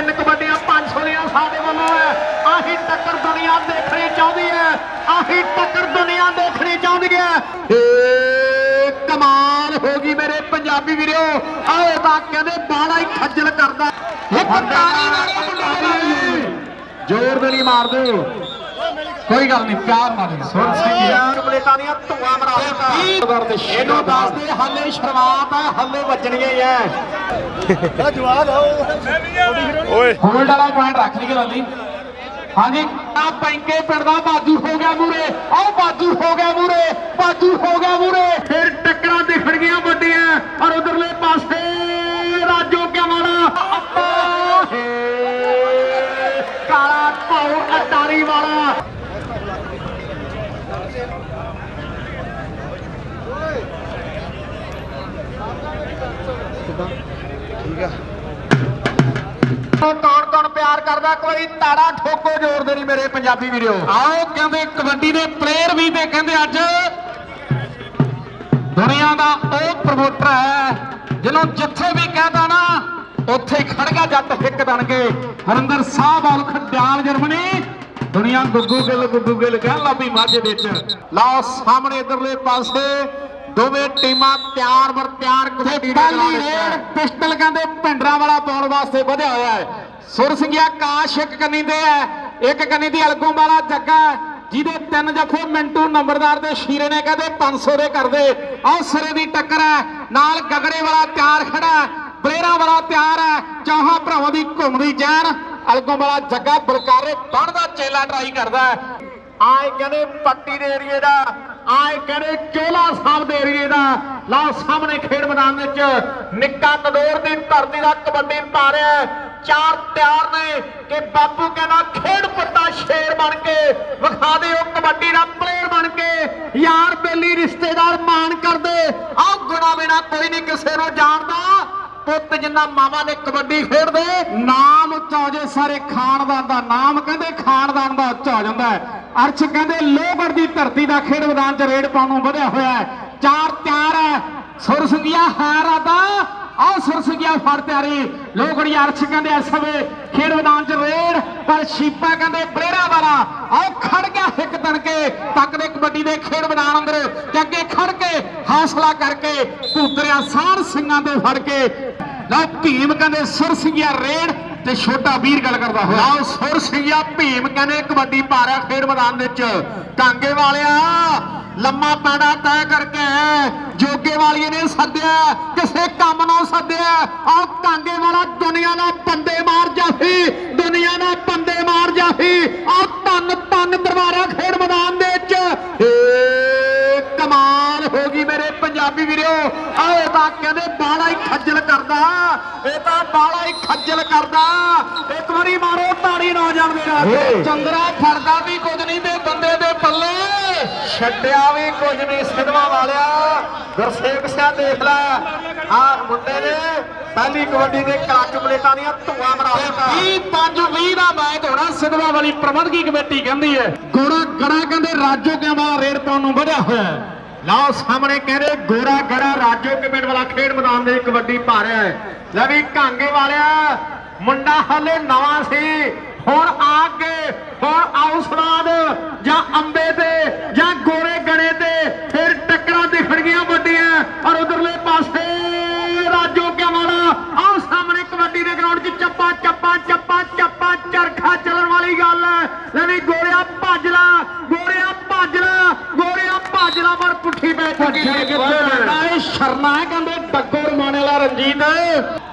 ਤਿੰਨ ਕਬੱਡੀਆਂ 500 ਦੀਆਂ ਸਾਡੇ ਵੱਲੋਂ ਹੈ। ਆਹੀ ਟੱਕਰ ਦੁਨੀਆ ਦੇਖਣੀ ਚਾਹੁੰਦੀ ਹੈ। ਆਹੀ ਟੱਕਰ ਦੁਨੀਆ ਦੇਖਣੀ ਚਾਹੁੰਦੀ ਹੈ। ਕਮਾਲ ਹੋ ਗਈ ਮੇਰੇ ਪੰਜਾਬੀ ਵੀਰੋ। ਆਏ ਤਾਂ ਕਹਿੰਦੇ ਬਾਲਾ ਹੀ ਖੱਜਲ ਕਰਦਾ। ਵਾਲੇ ਮੁੰਡੇ ਜ਼ੋਰ ਦੇ ਨਹੀਂ ਮਾਰਦੇ ਕੋਈ ਗੱਲ ਨਹੀਂ ਪਿਆਰ ਨਾਲ ਸੁਣ ਸਿੰਘ ਪਲੇਟਾਂ ਦੀਆਂ ਧੂਆਂ ਮਰਾ ਦਿੱਤਾ। ਇਹਨੂੰ ਦੱਸਦੇ ਹੱਲੇ ਸ਼ੁਰੂਆਤ ਹੈ ਹੱਲੇ ਵੱਜਣੀਆਂ ਹੀ ਐ ਓਏ। ਹੋਲਡ ਵਾਲਾ ਪੁਆਇੰਟ ਰੱਖ ਲਈ ਗੱਲ ਹਾਂਜੀ ਆ ਪੈਂਕੇ ਪਿੰਡ ਦਾ ਬਾਜੂ ਹੋ ਗਿਆ ਮੂਰੇ। ਆਹ ਬਾਜੂ ਹੋ ਗਿਆ ਮੂਰੇ ਬਾਜੂ ਹੋ ਗਿਆ ਮੂਰੇ। ਫਿਰ ਟੱਕਰਾਂ ਦਿਖਣ ਗਈਆਂ ਵੱਡੀਆਂ। ਔਰ ਉਧਰਲੇ ਪਾਸੇ ਰਾਜੋ ਕਿਆ ਵਾਲਾ ਅੱਪਾ ਕਾਲਾ ਪਾਉ ਅਟਾਰੀ ਵਾਲਾ। ਕੌਣ ਕੌਣ ਪਿਆਰ ਕਰਦਾ ਕੋਈ ਤਾੜਾ ਠੋਕੋ ਜ਼ੋਰ ਦੇ ਨਹੀਂ ਮੇਰੇ ਪੰਜਾਬੀ ਵੀਰੋ। ਆਓ ਕਹਿੰਦੇ ਕਬੱਡੀ ਦੇ ਪਲੇਅਰ ਵੀ ਤੇ ਕਹਿੰਦੇ ਅੱਜ ਦੁਨੀਆ ਦਾ ਉਹ ਪ੍ਰਮੋਟਰ ਹੈ ਜਿਹਨੂੰ ਜਿੱਥੇ ਵੀ ਕਹਦਾ ਨਾ ਉੱਥੇ ਹੀ ਖੜ ਗਿਆ ਜੱਟ ਹਿੱਕ ਬਣ ਕੇ। ਹਰਿੰਦਰ ਸਾਹਿਬ ਔਲ ਖਡਿਆਲ ਜਰਮਨੀ। ਦੁਨੀਆ ਗੁੱਗੂ ਗਿੱਲ ਗੁੱਗੂ ਗਿੱਲ ਕਹਿਣ ਲੱਭੀ ਮਾਝੇ ਵਿੱਚ। ਲਓ ਸਾਹਮਣੇ ਇਧਰਲੇ ਪਾਸੇ ਦੋਵੇਂ ਟੀਮਾਂ ਤਿਆਰ ਬਰ ਤਿਆਰ ਦੇ ਰੇਡ ਪਿਸਟਲ ਕਹਿੰਦੇ ਭਿੰਡਰਾਂ ਵਾਲਾ ਪਾਉਣ ਵਾਸਤੇ ਵਧਿਆ ਹੋਇਆ ਹੈ। ਸੁਰ ਸਿੰਘਿਆ ਕਾਸ਼ ਇੱਕ ਕੰਨੀ ਦੇ ਹੈ, ਇੱਕ ਕੰਨੀ ਦੀ ਅਲਗੋਂ ਵਾਲਾ ਜੱਗਾ ਜਿਹਦੇ ਤਿੰਨ ਜਫੇ ਮਿੰਟੂ ਨੰਬਰਦਾਰ ਦੇ ਸ਼ੀਰੇ ਨੇ ਕਹਿੰਦੇ 500 ਦੇ ਕਰਦੇ ਆਹ ਸਿਰੇ ਦੀ ਟੱਕਰ ਹੈ, ਨਾਲ ਗਗੜੇ ਵਾਲਾ ਤਿਆਰ ਖੜਾ ਬਲੇਰਾ ਵਾਲਾ ਤਿਆਰ ਹੈ, ਚੌਹਾਂ ਭਰਾਵਾਂ ਦੀ ਘੁੰਮਦੀ ਜੈਨ ਅਲਗੋਂ ਵਾਲਾ ਜੱਗਾ ਬਲਕਾਰੇ ਬਣ ਦਾ ਚੇਲਾ ਟਰਾਈ ਕਰਦਾ ਆਏ ਕਹਿੰਦੇ ਪੱਟੀ ਦੇ ਏਰੀਏ ਦਾ, ਆਏ ਕਹਿੰਦੇ ਚੋਲਾ ਸਾਹਿਬ ਦੇ ਏਰੀਏ ਦਾ। ਲਓ ਸਾਹਮਣੇ ਖੇਡ ਮੈਦਾਨ ਵਿੱਚ ਨਿੱਕਾ ਨਦੌਰ ਦੀ ਧਰਤੀ ਦਾ ਕਬੱਡੀ ਪਾ ਰਿਹਾ ਚਾਰ ਤਿਆਰ ਨੇ ਕਿ ਬਾਪੂ ਕਹਿੰਦਾ ਖੇਡ ਪੱਤਾ ਸ਼ੇਰ ਬਣ ਕੇ, ਵਿਖਾ ਦਿਓ ਕਬੱਡੀ ਦਾ ਪਲੇਅਰ ਬਣ ਕੇ, ਯਾਰ ਬੇਲੀ ਰਿਸ਼ਤੇਦਾਰ ਮਾਣ ਕਰਦੇ। ਆਹ ਗੁਣਾ ਬਿਨਾ ਕੋਈ ਨਹੀਂ ਕਿਸੇ ਨੂੰ ਜਾਣਦਾ। ਪੁੱਤ ਜਿੰਨਾ ਮਾਵਾ ਨੇ ਕਬੱਡੀ ਖੇਡਦੇ, ਨਾਮ ਉੱਚਾ ਹੋ ਜੇ ਸਾਰੇ ਖਾਨਦਾਨ ਦਾ ਨਾਮ, ਕਹਿੰਦੇ ਖਾਨਦਾਨ ਦਾ ਉੱਚਾ ਹੋ ਜਾਂਦਾ ਹੈ। ਅਰਸ਼ ਕਹਿੰਦੇ ਲੋਹਗੜ ਦੀ ਧਰਤੀ ਦਾ ਖੇਡ ਮੈਦਾਨ 'ਚ ਰੇਡ ਪਾਉਣ ਨੂੰ ਵਧਿਆ ਹੋਇਆ ਹੈ। ਚਾਰ ਤਿਆਰ ਹੈ। ਸੁਰ ਸਿੰਘਿਆ ਹਾਰਾ ਦਾ ਆਹ ਸੁਰ ਫੜ ਤਿਆਰੀ। ਲੋਹਗੜੀ ਅਰਸ਼ ਕਹਿੰਦੇ ਇਸ ਸਮੇਂ ਖੇਡ ਮੈਦਾਨ 'ਚ ਰੇਡ, ਪਰ ਸ਼ੀਪਾ ਕਹਿੰਦੇ ਬਲੇਰਾ ਵਾਲਾ। ਆਹ ਖੜ ਗਿਆ ਹਿੱਕ ਤਣ ਕੇ ਤੱਕਦੇ ਕਬੱਡੀ ਦੇ ਖੇਡ ਮੈਦਾਨ ਅੰਦਰ। ਤੇ ਅੱਗੇ ਖੜ ਕੇ ਹੌਸਲਾ ਕਰਕੇ ਭੂਤਰਿਆ ਸਾਰ ਸਿੰਘਾਂ ਤੋਂ ਫੜ ਕੇ। ਲਓ, ਭੀਮ ਕਹਿੰਦੇ ਸੁਰ ਸਿੰਘਿਆ ਰੇਡ ਤੇ ਛੋਟਾ ਵੀਰ ਗੱਲ ਕਰਦਾ ਹੋਇਆ। ਲਓ ਸੁਰ ਸਿੰਘਿਆ ਭੀਮ ਕਹਿੰਦੇ ਕਬੱਡੀ ਪਾ ਖੇਡ ਮੈਦਾਨ ਵਿੱਚ। ਟਾਂਗੇ ਵਾਲਿਆ ਲੰਮਾ ਪੈੜਾ ਤੈਅ ਕਰਕੇ ਜੋਗੇ ਵਾਲੀਏ ਨੇ ਸੱਦਿਆ ਕਿਸੇ ਕੰਮ ਨੂੰ ਸੱਦਿਆ। ਆਹ ਟਾਂਗੇ ਵਾਲਾ ਦੁਨੀਆ ਦਾ ਬੰਦੇ ਮਾਰ ਜਾਫੀ ਦੁਨੀਆ ਦਾ ਬੰਦੇ ਮਾਰ ਜਾਫੀ ਆਹ ਤਨ ਤਨ ਦਰਬਾਰਾ ਖੇਡ ਮੈਦਾਨ ਦੇ ਵਿੱਚ। ਏ ਕਮਾਲ ਹੋ ਗਈ ਮੇਰੇ ਪੰਜਾਬੀ ਵੀਰੋ। ਆਏ ਤਾਂ ਕਹਿੰਦੇ ਬਾਲਾ ਹੀ ਖੱਜਲ ਕਰਦਾ। ਇਹ ਤਾਂ ਬਾਲਾ ਹੀ ਖੱਜਲ ਕਰਦਾ। ਇੱਕ ਵਾਰੀ ਮਾਰੋ ਤਾੜੀ ਨੌਜਵਾਨ ਮੇਰਾ। ਚੰਦਰਾ ਫੜਦਾ ਵੀ ਕੁਝ ਨਹੀਂ ਤੇ ਬੰਦੇ ਦੇ ਪੱਲੇ। ਛੱਡਿਆ ਵੀ ਕੁਝ ਨਹੀਂ ਸਿਧਵਾ ਵਾਲਿਆ। ਗੁਰਸੇਵਕ ਸਿੰਘ ਦੇਖ ਲੈ। ਆ ਮੁੰਡੇ ਨੇ ਪਹਿਲੀ ਕਬੱਡੀ ਦੇ ਕਲੱਚ ਪਲੇਟਾਂ ਦੀਆਂ ਧੂਆਂ ਮਰਾ ਦਿੱਤਾ। 20 5 20 ਦਾ ਮੈਚ ਹੋਣਾ ਸਿਧਵਾ ਵਾਲੀ ਪ੍ਰਬੰਧਕੀ ਕਮੇਟੀ ਕਹਿੰਦੀ ਹੈ। ਗੋੜਾ ਗੜਾ ਕਹਿੰਦੇ ਰਾਜੋ ਕਿਆਂ ਵਾਲਾ ਰੇਡ ਪਾਉਣ ਨੂੰ ਵਧਿਆ ਹੋਇਆ ਹੈ। ਲਓ ਸਾਹਮਣੇ ਕਹਿੰਦੇ ਗੋਰਾ ਗੜਾ ਰਾਜੋ ਕਮੇਟ ਵਾਲਾ ਖੇਡ ਮੈਦਾਨ ਦੇ ਕਬੱਡੀ ਪਾ ਰਿਹਾ ਹੈ। ਲੈ ਵੀ ਕਾਂਗੇ ਵਾਲਿਆ, ਮੁੰਡਾ ਹਲੇ ਨਵਾਂ ਸੀ, ਹੁਣ ਆ ਕੇ ਹੁਣ ਆਉ ਸਵਾਦ ਜਾਂ ਅੰਬੇ ਤੇ ਜਾਂ ਗੋਰੇ ਗੜੇ ਤੇ ਫਿਰ ਟੱਕਰਾਂ ਦਿਖਣਗੀਆਂ ਵੱਡੀਆਂ ਔਰ ਉਧਰਲੇ ਪਾਸੇ ਰਾਜੋ ਕਿਆ ਵਾਲਾ ਆਹ ਸਾਹਮਣੇ ਕਬੱਡੀ ਦੇ ਗਰਾਊਂਡ 'ਚ ਚੱਪਾ ਚੱਪਾ ਚੱਪਾ ਚੱਪਾ ਚਰਖਾ ਚੱਲਣ ਵਾਲੀ ਗੱਲ ਹੈ। ਲੈ ਵੀ ਗੋਰਿਆ ਭੱਜ ਲਾ ਗੋਰਿਆ ਭੱਜ ਲਾ ਗੋਰਿਆ ਭੱਜ ਲਾ ਪਰ ਪੁੱਠੀ ਪੈ ਚੁੱਕੀ ਹੈ ਇਹ? ਸ਼ਰਨਾ ਹੈ ਕਹਿੰਦੇ ਡੱਗੋ ਰਮਾਣੇ ਵਾਲਾ ਰਣਜੀਤ।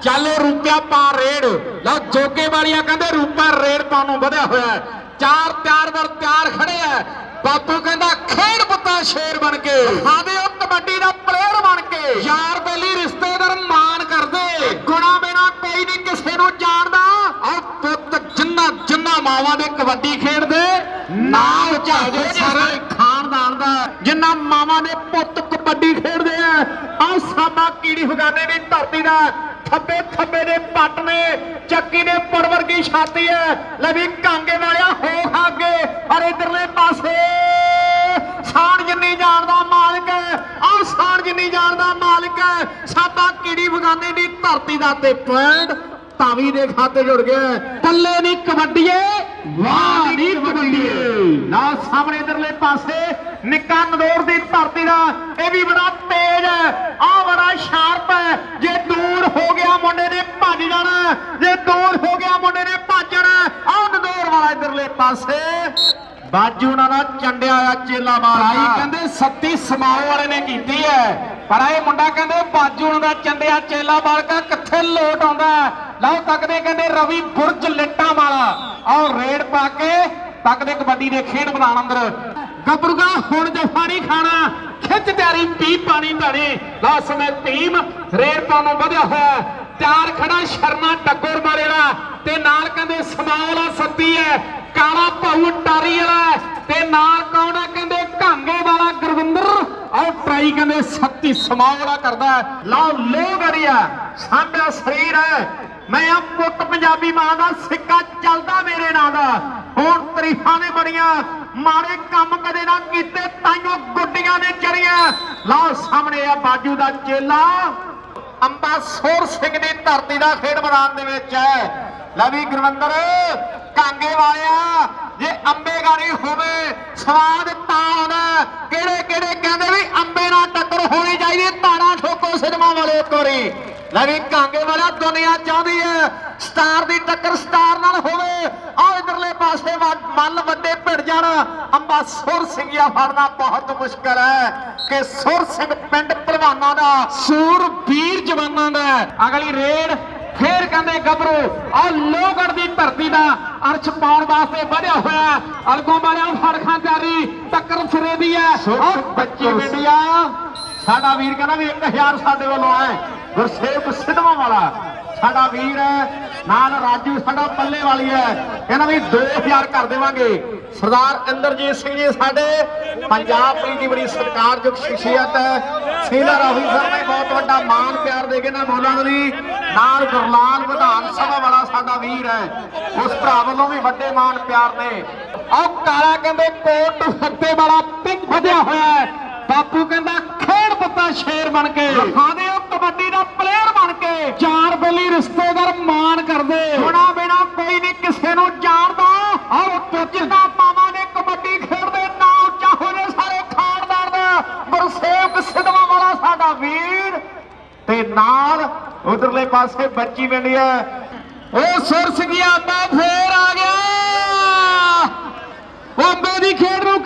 ਚੱਲ ਰੁਪਿਆ ਪਾ ਰੇਡ। ਲਓ ਜੋਗੇ ਵਾਲੀਆ ਕਹਿੰਦੇ ਰੂਪਾ ਰੇਡ ਪਾਉਣ ਨੂੰ ਵਧਿਆ ਹੋਇਆ ਹੈ। ਚਾਰ ਤਿਆਰ ਵਰ ਤਿਆਰ ਖੜੇ ਆ। ਬਾਪੂ ਕਹਿੰਦਾ ਖੇਡ ਪੁੱਤਾ ਸ਼ੇਰ ਬਣ ਕੇ। ਖਾਦੇ ਉਹ ਕਬੱਡੀ ਦਾ ਪਲੇਅਰ ਬਣ ਕੇ। ਯਾਰ ਬੇਲੀ ਰਿਸ਼ਤੇਦਾਰ ਮਾਣ ਕਰਦੇ। ਗੁਣਾ ਬਿਨਾ ਕੋਈ ਨਹੀਂ ਕਿਸੇ ਨੂੰ ਜਾਣਦਾ। ਆ ਪੁੱਤ ਜਿੰਨਾ ਜਿੰਨਾ ਮਾਵਾਂ ਦੇ ਕਬੱਡੀ ਖੇਡਦੇ ਨਾਮ ਚਾਹਦੇ ਸਾਰੇ ਖਾਨਦਾਨ ਦਾ। ਜਿੰਨਾ ਮਾਵਾਂ ਦੇ ਪੁੱਤ ਕਬੱਡੀ ਆ ਸਾਬਾ ਫਗਾਨੇ ਦੀ ਧਰਤੀ ਦਾ ਥੱਬੇ ਥੱਬੇ ਦੇ ਪੱਟ ਨੇ, ਚੱਕੀ ਨੇ ਪੁੜ ਵਰਗੀ ਛਾਤੀ ਹੈ ਲੈ ਵੀ ਕਾਂਗੇ ਵਾਲਿਆ, ਹੋ ਖਾਗੇ। ਔਰ ਇਧਰਲੇ ਪਾਸੇ, ਸਾਣ ਜਿੰਨੀ ਜਾਣਦਾ ਮਾਲਕ ਆਹ ਸਾਣ ਜਿੰਨੀ ਜਾਣਦਾ ਮਾਲਕ ਸਾਬਾ ਕੀੜੀ ਫਗਾਨੇ ਦੀ ਧਰਤੀ ਦਾ ਤੇ ਪੁਆਇੰਟ? ਧਾਵੀ ਦੇ ਖਾਤੇ ਜੁੜ ਗਿਆ ਹੈ। ਨਹੀਂ ਕਬੱਡੀਏ ਵਾਹ ਨਹੀਂ ਕਬੱਡੀਏ ਨਾ ਸਾਹਮਣੇ ਇਧਰਲੇ ਪਾਸੇ ਨਿੱਕਾ ਨਦੌਰ ਦੀ ਧਰਤੀ ਦਾ, ਇਹ ਵੀ ਬੜਾ ਤੇਜ਼ ਹੈ। ਆ ਬੜਾ ਸ਼ਾਰਪ ਹੈ। ਜੇ ਦੂਰ ਹੋ ਗਿਆ ਮੁੰਡੇ ਨੇ ਭੱਜ ਜਾਣਾ ਜੇ ਦੂਰ ਹੋ ਗਿਆ ਮੁੰਡੇ ਨੇ ਭੱਜ ਜਾਣਾ ਆ ਨਦੌਰ ਵਾਲਾ ਇਧਰਲੇ ਪਾਸੇ। ਬਾਜੂ ਉਹਨਾਂ ਚੰਡਿਆ ਆ ਚੇਲਾ ਭਾਈ ਕਹਿੰਦੇ ਸੱਤੀ ਸਮਾਓ ਵਾਲੇ ਨੇ ਕੀਤੀ ਹੈ। ਪਰ ਇਹ ਮੁੰਡਾ ਕਹਿੰਦੇ ਬਾਜੂ ਦਾ ਚੰਡਿਆ ਚੇਲਾ ਬਾਲਕਾ ਕਿੱਥੇ ਲੋਟ ਆਉਂਦਾ ਹੈ? ਲਓ ਤੱਕਦੇ ਕਹਿੰਦੇ ਰਵੀ ਬੁਰਜ ਲਿੱਟਾਂ ਵਾਲਾ। ਆਹ ਰੇਡ ਪਾ ਕੇ ਤੱਕਦੇ ਕਬੱਡੀ ਦੇ ਖੇਡ ਮੈਦਾਨ ਅੰਦਰ ਗੱਭਰੂਗਾ ਹੁਣ ਜਫਾ ਖਾਣਾ, ਖਿੱਚ ਤਿਆਰੀ, ਪੀ ਪਾਣੀ ਧਾਣੀ। ਲਓ ਸਮੇਂ ਟੀਮ ਰੇਡ ਪਾਉਣ ਨੂੰ ਵਧਿਆ ਹੋਇਆ ਹੈ। ਖੜਾ ਸ਼ਰਮਾ ਟੱਗੋਰ ਮਾਰੇਲਾ ਤੇ ਨਾਲ ਕਹਿੰਦੇ ਸਮਾਲ ਆ ਸੱਤੀ ਹੈ। ਕਾਲਾ ਭਾਊ ਟਾਰੀ ਵਾਲਾ ਤੇ ਨਾਲ ਕੌਣ ਆ ਕਹਿੰਦੇ ਘਾਂਗੇ ਵਾਲਾ ਗੁਰਵਿੰਦਰ। ਆਹ ਟਰਾਈ ਕਹਿੰਦੇ ਸੱਤੀ ਸਮਾਲ ਵਾਲਾ ਕਰਦਾ ਹੈ। ਲਓ, ਲੋ ਗੜੀਆ ਸਾਡਾ ਸਰੀਰ ਹੈ। ਮੈਂ ਆ ਪੁੱਤ ਪੰਜਾਬੀ ਮਾਂ ਦਾ ਸਿੱਕਾ ਚੱਲਦਾ ਮੇਰੇ ਨਾਂ ਦਾ ਹੁਣ ਤਰੀਫਾਂ ਨੇ ਬੜੀਆਂ। ਮਾੜੇ ਕੰਮ ਕਦੇ ਨਾ ਕੀਤੇ, ਤਾਈਓ ਗੁੱਡੀਆਂ ਨੇ ਚੜੀਆਂ। ਲਓ ਸਾਹਮਣੇ ਆ ਬਾਜੂ ਦਾ ਚੇਲਾ। ਅੰਬਾ ਸੋਰ ਸਿੰਘ ਦੀ ਧਰਤੀ ਦਾ ਖੇਡ ਮੈਦਾਨ ਦੇ ਵਿੱਚ ਹੈ। ਲਵੀ ਗੁਰਵੰਦਰ, ਕਾਂਗੇ ਵਾਲਿਆ, ਜੇ ਅੰਬੇ ਗਾੜੀ ਹੋਵੇ, ਸਵਾਦ ਤਾਂ ਆਉਂਦਾ ਕਿਹੜੇ ਕਿਹੜੇ ਕਹਿੰਦੇ ਵੀ ਅੰਬੇ ਨਾਲ ਟੱਕਰ ਹੋਣੀ ਚਾਹੀਦੀ ਤਾੜਾ ਠੋਕੋ ਸਿਨੇਮਾ ਵਾਲੇ ਇੱਕ ਵਾਰੀ। ਲਵੀ ਕਾਂਗੇ ਵਾਲਾ ਦੁਨੀਆ ਚਾਹੁੰਦੀ ਹੈ। ਸਟਾਰ ਦੀ ਟੱਕਰ ਸਟਾਰ ਨਾਲ ਹੋਵੇ। ਆਹ ਇਧਰਲੇ ਪਾਸੇ ਮੱਲ ਵੱਡੇ ਭਿੜ ਜਾਣ। ਅੰਬਾ ਸੁਰ ਸਿੰਘਿਆ ਫੜਨਾ ਬਹੁਤ ਮੁਸ਼ਕਲ ਹੈ ਕਿ ਸੁਰ ਸਿੰਘ ਪਿੰਡ ਪਹਿਲਵਾਨਾਂ ਦਾ ਸੂਰ ਵੀਰ ਜਵਾਨਾਂ ਦਾ। ਅਗਲੀ ਰੇਡ ਫੇਰ ਕਹਿੰਦੇ ਗੱਭਰੂ ਆ ਲੋਹਗੜ ਦੀ ਧਰਤੀ ਦਾ ਅਰਸ਼ ਪਾਉਣ ਵਾਸਤੇ ਵਧਿਆ ਹੋਇਆ ਅਲਗੋਂ ਵਾਲਿਆਂ ਫੜਖਾਂ ਤਿਆਰੀ ਟੱਕਰ ਸਿਰੇ ਦੀ ਹੈ। ਸੁਰ ਬੱਚੀ ਮਿੰਡੀਆ ਸਾਡਾ ਵੀਰ ਕਹਿੰਦਾ ਵੀ 1000 ਸਾਡੇ ਵੱਲੋਂ ਹੈ। ਗੁਰਸੇਵਕ ਸਿੱਧਵਾਂ ਵਾਲਾ। ਸਾਡਾ ਵੀਰ ਹੈ, ਨਾਲ ਰਾਜੂ ਸਾਡਾ ਪੱਲੇ ਵਾਲੀ ਹੈ। ਕਹਿੰਦਾ ਵੀ 2000 ਕਰ ਦੇਵਾਂਗੇ। ਸਰਦਾਰ ਇੰਦਰਜੀਤ ਸਿੰਘ ਜੀ ਸਾਡੇ, ਪੰਜਾਬ ਪੁਲਿਸ ਦੀ ਬੜੀ ਸਤਿਕਾਰਯੋਗ ਸ਼ਖਸੀਅਤ ਹੈ। ਸੀਨੀਅਰ ਆਫੀਸਰ ਨੇ ਬਹੁਤ ਵੱਡਾ ਮਾਣ ਪਿਆਰ ਦੇ ਕੇ ਨਾ ਬੋਲਾਂ ਦੇ ਲਈ ਨਾਲ ਗੁਰਲਾਲ ਵਿਧਾਨ ਸਭਾ ਵਾਲਾ ਸਾਡਾ ਵੀਰ ਹੈ। ਉਸ ਭਰਾ ਵੱਲੋਂ ਵੀ ਵੱਡੇ ਮਾਣ ਪਿਆਰ ਨੇ। ਉਹ ਕਾਲਾ ਕਹਿੰਦੇ ਕੋਟ ਫੱਤੇ ਵਾਲਾ ਪਿੰਗ ਵਧਿਆ ਹੋਇਆ ਹੈ। ਬਾਪੂ ਕਹਿੰਦਾ ਖੇਡ ਪੱਤਾ ਸ਼ੇਰ ਬਣ ਕੇ। ਖਾਦੇ ਉਹ ਕਬੱਡੀ ਦਾ ਪਲੇਅਰ ਬਣ ਕੇ। ਚਾਰ ਬੋਲੀ ਰਿਸ਼ਤੇਦਾਰ ਮਾਣ ਕਰਦੇ। ਹੋਣਾ ਬਿਨਾ ਕੋਈ ਨਹੀਂ ਕਿਸੇ ਨੂੰ ਜਾਣਦਾ। ਆਹ ਟੱਚਦਾ ਮਾਵਾਂ ਨੇ ਕਬੱਡੀ ਖੇਡਦੇ ਨਾ ਉੱਚਾ ਹੋ ਜੇ ਸਾਰੇ ਖਾਨਦਾਰ ਦਾ। ਗੁਰਸੇਵਕ ਸਿੱਧਵਾਂ ਵਾਲਾ ਸਾਡਾ ਵੀਰ। ਤੇ ਨਾਲ ਉਧਰਲੇ ਪਾਸੇ ਬੱਚੀ ਹੈ। ਉਹ ਸੁਰ ਸਿੰਘਿਆ ਅੰਬਾ ਫੇਰ ਆ ਗਿਆ। ਉਹ ਦੀ ਖੇਡ ਨੂੰ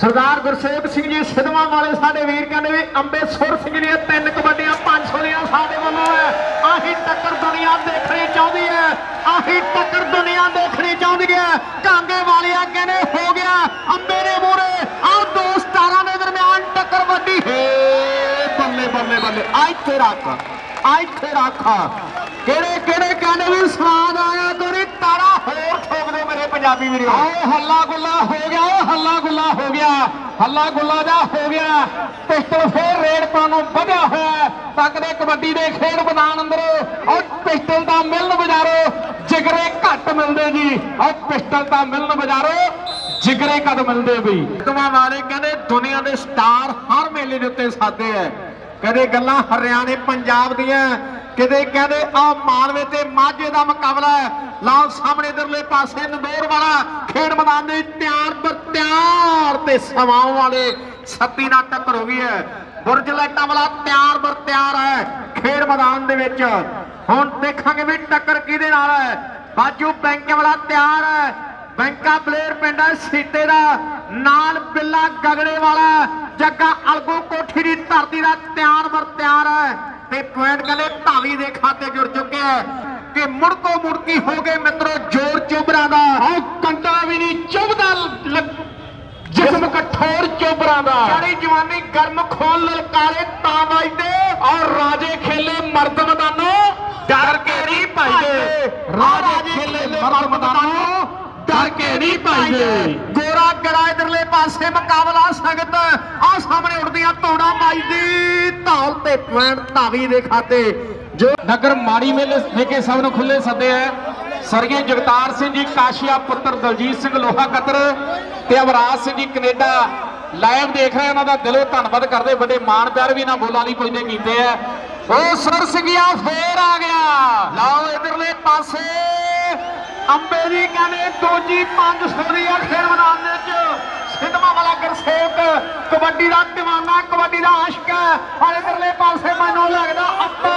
ਸਰਦਾਰ ਗੁਰਸੇਵਕ ਸਿੰਘ ਜੀ ਸਿੱਧਵਾਂ ਵਾਲੇ ਸਾਡੇ ਵੀਰ ਕਹਿੰਦੇ ਵੀ ਅੰਬੇ ਸੁਰ ਸਿੰਘ ਦੀਆਂ ਤਿੰਨ ਕਬੱਡੀਆਂ 500 ਦੀਆਂ ਸਾਡੇ ਵੱਲੋਂ ਹੈ। ਆਹੀ ਟੱਕਰ ਦੁਨੀਆ ਦੇਖਣੀ ਚਾਹੁੰਦੀ ਹੈ। ਆਹੀ ਟੱਕਰ ਦੁਨੀਆ ਦੇਖਣੀ ਚਾਹੁੰਦੀ ਹੈ। ਕਾਂਗੇ ਵਾਲਿਆ ਕਹਿੰਦੇ, ਹੋ ਗਿਆ। ਅੰਬੇ ਦੇ ਮੂਹਰੇ, ਆਹ ਦੋ ਸਟਾਰਾਂ ਦੇ ਦਰਮਿਆਨ ਟੱਕਰ ਵੱਡੀ। ਹੈ ਬੱਲੇ ਬੱਲੇ ਬੱਲੇ। ਆ ਇੱਥੇ ਰੱਖ। ਆ ਇੱਥੇ ਰੱਖ। ਕਿਹੜੇ ਕਿਹੜੇ ਕਹਿੰਦੇ ਵੀ ਸਵਾਦ ਆਇਆ ਤੋਰੀ ਤਾਰਾ ਹੋਰ ਠੋਕ ਦਿਓ ਮੇਰੇ ਪੰਜਾਬੀ ਵੀਰੋ। ਆਓ ਹੱਲਾ ਗੁੱਲਾ ਹੋ ਗਿਆ ਓ ਹੱਲਾ ਗੁੱਲਾ ਹੋ ਗਿਆ। ਹੱਲਾ ਗੁੱਲਾ ਜਾ ਹੋ ਗਿਆ। ਪਿਸਟਲ ਫੇਰ ਰੇਡ ਪਾਉਣ ਨੂੰ ਵਧਿਆ ਹੋਇਆ ਤੱਕਦੇ ਕਬੱਡੀ ਦੇ ਖੇਡ ਮੈਦਾਨ ਅੰਦਰ। ਔਰ ਪਿਸਟਲ ਦਾ ਮਿਲਣ ਬਜ਼ਾਰੋ ਜਿਗਰੇ ਘੱਟ ਮਿਲਦੇ ਜੀ। ਔਰ ਪਿਸਟਲ ਤਾਂ ਮਿਲਣ ਬਜ਼ਾਰੋ ਜਿਗਰੇ ਕਦ ਮਿਲਦੇ ਬਈ ਕਮਾ ਵਾਲੇ ਕਹਿੰਦੇ ਦੁਨੀਆ ਦੇ ਸਟਾਰ ਹਰ ਮੇਲੇ ਦੇ ਉੱਤੇ ਸਾਦੇ ਐ ਕਦੇ ਗੱਲਾਂ ਹਰਿਆਣੇ ਪੰਜਾਬ ਦੀਆਂ, ਕਿਤੇ ਕਹਿੰਦੇ ਆ ਮਾਲਵੇ ਤੇ ਮਾਝੇ ਦਾ ਮੁਕਾਬਲਾ ਲਾਓ ਸਾਹਮਣੇ ਇਧਰਲੇ ਪਾਸੇ ਨੰਦੋਰ ਵਾਲਾ, ਖੇਡ ਮੈਦਾਨ ਦੇ ਤਿਆਰ ਪਰ ਤਿਆਰ ਤੇ ਸਮਾਉ ਵਾਲੇ ਸੱਤੀ ਨਾਲ ਟੱਕਰ ਹੋ ਗਈ ਹੈ। ਬੁਰਜ ਲਾਈਟਾਂ ਵਾਲਾ ਤਿਆਰ ਪਰ ਤਿਆਰ ਹੈ, ਖੇਡ ਮੈਦਾਨ ਦੇ ਵਿੱਚ। ਹੁਣ ਦੇਖਾਂਗੇ ਵੀ ਟੱਕਰ ਕਿਹਦੇ ਨਾਲ ਹੈ। ਬਾਜੂ ਬੈਂਕ ਵਾਲਾ ਤਿਆਰ ਹੈ। ਬੈਂਕਾ ਪਲੇਅਰ ਪਿੰਡ ਹੈ ਸੀਤੇ ਦਾ ਨਾਲ ਬਿੱਲਾ ਗਗੜੇ ਵਾਲਾ ਜੱਗਾ ਅਲਗੋ ਕੋਠੀ ਦੀ ਧਰਤੀ ਦਾ ਤਿਆਰ ਬਰ ਤਿਆਰ ਹੈ ਤੇ ਪੁਆਇੰਟ ਕਹਿੰਦੇ ਧਾਵੀ ਦੇ ਖਾਤੇ ਜੁੜ ਚੁੱਕੇ ਹੈ ਕਿ ਮੁੜਕੋ ਮੁੜਕੀ ਹੋ ਗਏ ਮਿੱਤਰੋ ਜੋਰ ਚੁਬਰਾਂ ਦਾ। ਆਓ ਕੰਡਾ ਵੀ ਨਹੀਂ ਚੁੱਭਦਾ ਲ- ਜਿਸਮ ਕਠੋਰ ਚੋਬਰਾਂ ਦਾ। ਸਾਰੀ ਜਵਾਨੀ ਗਰਮ ਖੋਲ ਲਲਕਾਰੇ ਤਾਂ ਵੱਜਦੇ। ਔਰ ਰਾਜੇ ਖੇਲੇ ਮਰਦ ਮੈਦਾਨੋ ਡਰ ਕੇ ਨਹੀਂ ਭਾਈਦੇ ਰਾਜੇ ਖੇਲੇ ਮਰਦ ਮੈਦਾਨੋ ਡਰ ਕੇ ਨਹੀਂ ਭਾਈਦੇ ਗੋਰਾ ਗੜਾ ਇਧਰਲੇ ਪਾਸੇ ਮੁਕਾਬਲਾ ਸੰਗਤ। ਆ ਸਾਹਮਣੇ ਉੱਡਦੀਆਂ ਤੋੜਾਂ ਵੱਜਦੀ ਧੌਲ ਤੇ ਪੁਆਇੰਟ ਧਾਵੀ ਦੇ ਖਾਤੇ। ਜੋ ਨਗਰ ਮਾੜੀ ਮੇਲੇ ਵਿਖੇ ਸਭ ਨੂੰ ਖੁੱਲੇ ਸੱਦੇ ਹੈ ਸਰਗੇ ਜਗਤਾਰ ਸਿੰਘ ਜੀ ਕਾਸ਼ੀਆ ਪੁੱਤਰ ਦਲਜੀਤ ਸਿੰਘ ਲੋਹਾ ਕਤਰ ਤੇ ਅਵਰਾਜ ਸਿੰਘ ਜੀ ਕੈਨੇਡਾ ਲਾਈਵ ਦੇਖ ਰਹੇ ਉਹਨਾਂ ਦਾ ਦਿਲੋਂ ਧੰਨਵਾਦ ਕਰਦੇ ਵੱਡੇ ਮਾਣ ਪਿਆਰ ਵੀ ਇਹਨਾਂ ਬੋਲਾਂ ਦੀ ਪੁੱਜਦੇ ਕੀਤੇ ਆ। ਉਹ ਸੁਰ ਸਿੰਘਿਆ ਫੇਰ ਆ ਗਿਆ। ਲਓ ਇਧਰਲੇ ਪਾਸੇ। ਅੰਬੇ ਜੀ ਕਹਿੰਦੇ ਦੂਜੀ 500 ਦੀ ਖੇਡ ਮੈਦਾਨ ਵਿੱਚ ਸਿੱਧਵਾ ਵਾਲਾ ਗਰਸੇਵਕ ਕਬੱਡੀ ਦਾ دیਵਾਨਾ ਕਬੱਡੀ ਦਾ ਆਸ਼ਕ ਹੈ। ਔਰ ਇਧਰਲੇ ਪਾਸੇ ਮੈਨੂੰ ਲੱਗਦਾ ਅੱਬਾ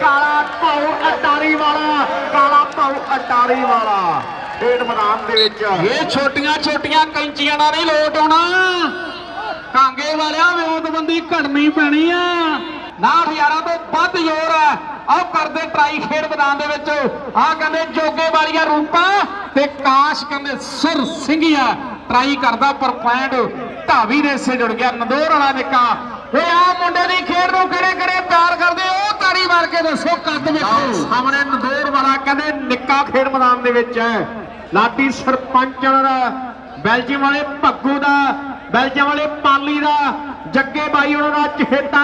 ਕਾਲਾ ਪਾਉ ਅਟਾਰੀ ਵਾਲਾ, ਕਾਲਾ ਪਾਉ ਅਟਾਰੀ ਵਾਲਾ। ਖੇਡ ਮੈਦਾਨ ਦੇ ਵਿੱਚ ਇਹ ਛੋਟੀਆਂ ਛੋਟੀਆਂ ਕੈਂਚੀਆਂ ਦਾ ਨਹੀਂ ਲੋਟ ਆਉਣਾ। ਕਾਂਗੇ ਵਾਲਿਆਂ ਵਿਉਂਤਬੰਦੀ ਘੜਨੀ ਪੈਣੀ ਆ। 90000 ਤੋਂ ਵੱਧ ਜ਼ੋਰ ਹੈ। ਆਹ ਕਰਦੇ ਟਰਾਈ ਖੇਡ ਮੈਦਾਨ ਦੇ ਵਿੱਚ। ਆਹ ਕਹਿੰਦੇ ਜੋਗੇ ਵਾਲੀਆ ਰੂਪਾ ਤੇ ਕਾਸ਼ ਕਹਿੰਦੇ ਸੁਰ ਸਿੰਘੀਆ ਟਰਾਈ ਕਰਦਾ, ਪਰ ਪੁਆਇੰਟ ਢਾਵੀ ਦੇ ਸੇ ਜੁੜ ਗਿਆ। ਨਦੋਰ ਵਾਲਾ ਨਿੱਕਾ। ਓਏ ਆ ਮੁੰਡੇ ਦੀ ਖੇਡ ਨੂੰ ਕਿਹੜੇ ਕਿਹੜੇ ਪਿਆਰ ਕਰਦੇ ਉਹ ਤਾੜੀ ਮਾਰ ਕੇ ਦੱਸੋ, ਕੱਦ ਆਹ ਵੇਖੋ ਸਾਹਮਣੇ ਨਦੌਰ ਵਾਲਾ ਕਹਿੰਦੇ ਨਿੱਕਾ ਖੇਡ ਮੈਦਾਨ ਦੇ ਵਿੱਚ ਹੈ। ਲਾਟੀ ਸਰਪੰਚ ਦਾ ਬੈਲਜੀਅਮ ਵਾਲੇ ਭੱਗੂ ਦਾ, ਬੈਲਜੀਅਮ ਵਾਲੇ ਪਾਲੀ ਦਾ, ਜੱਗੇ ਬਾਈ ਉਹਨਾਂ ਦਾ ਚਹੇਤਾ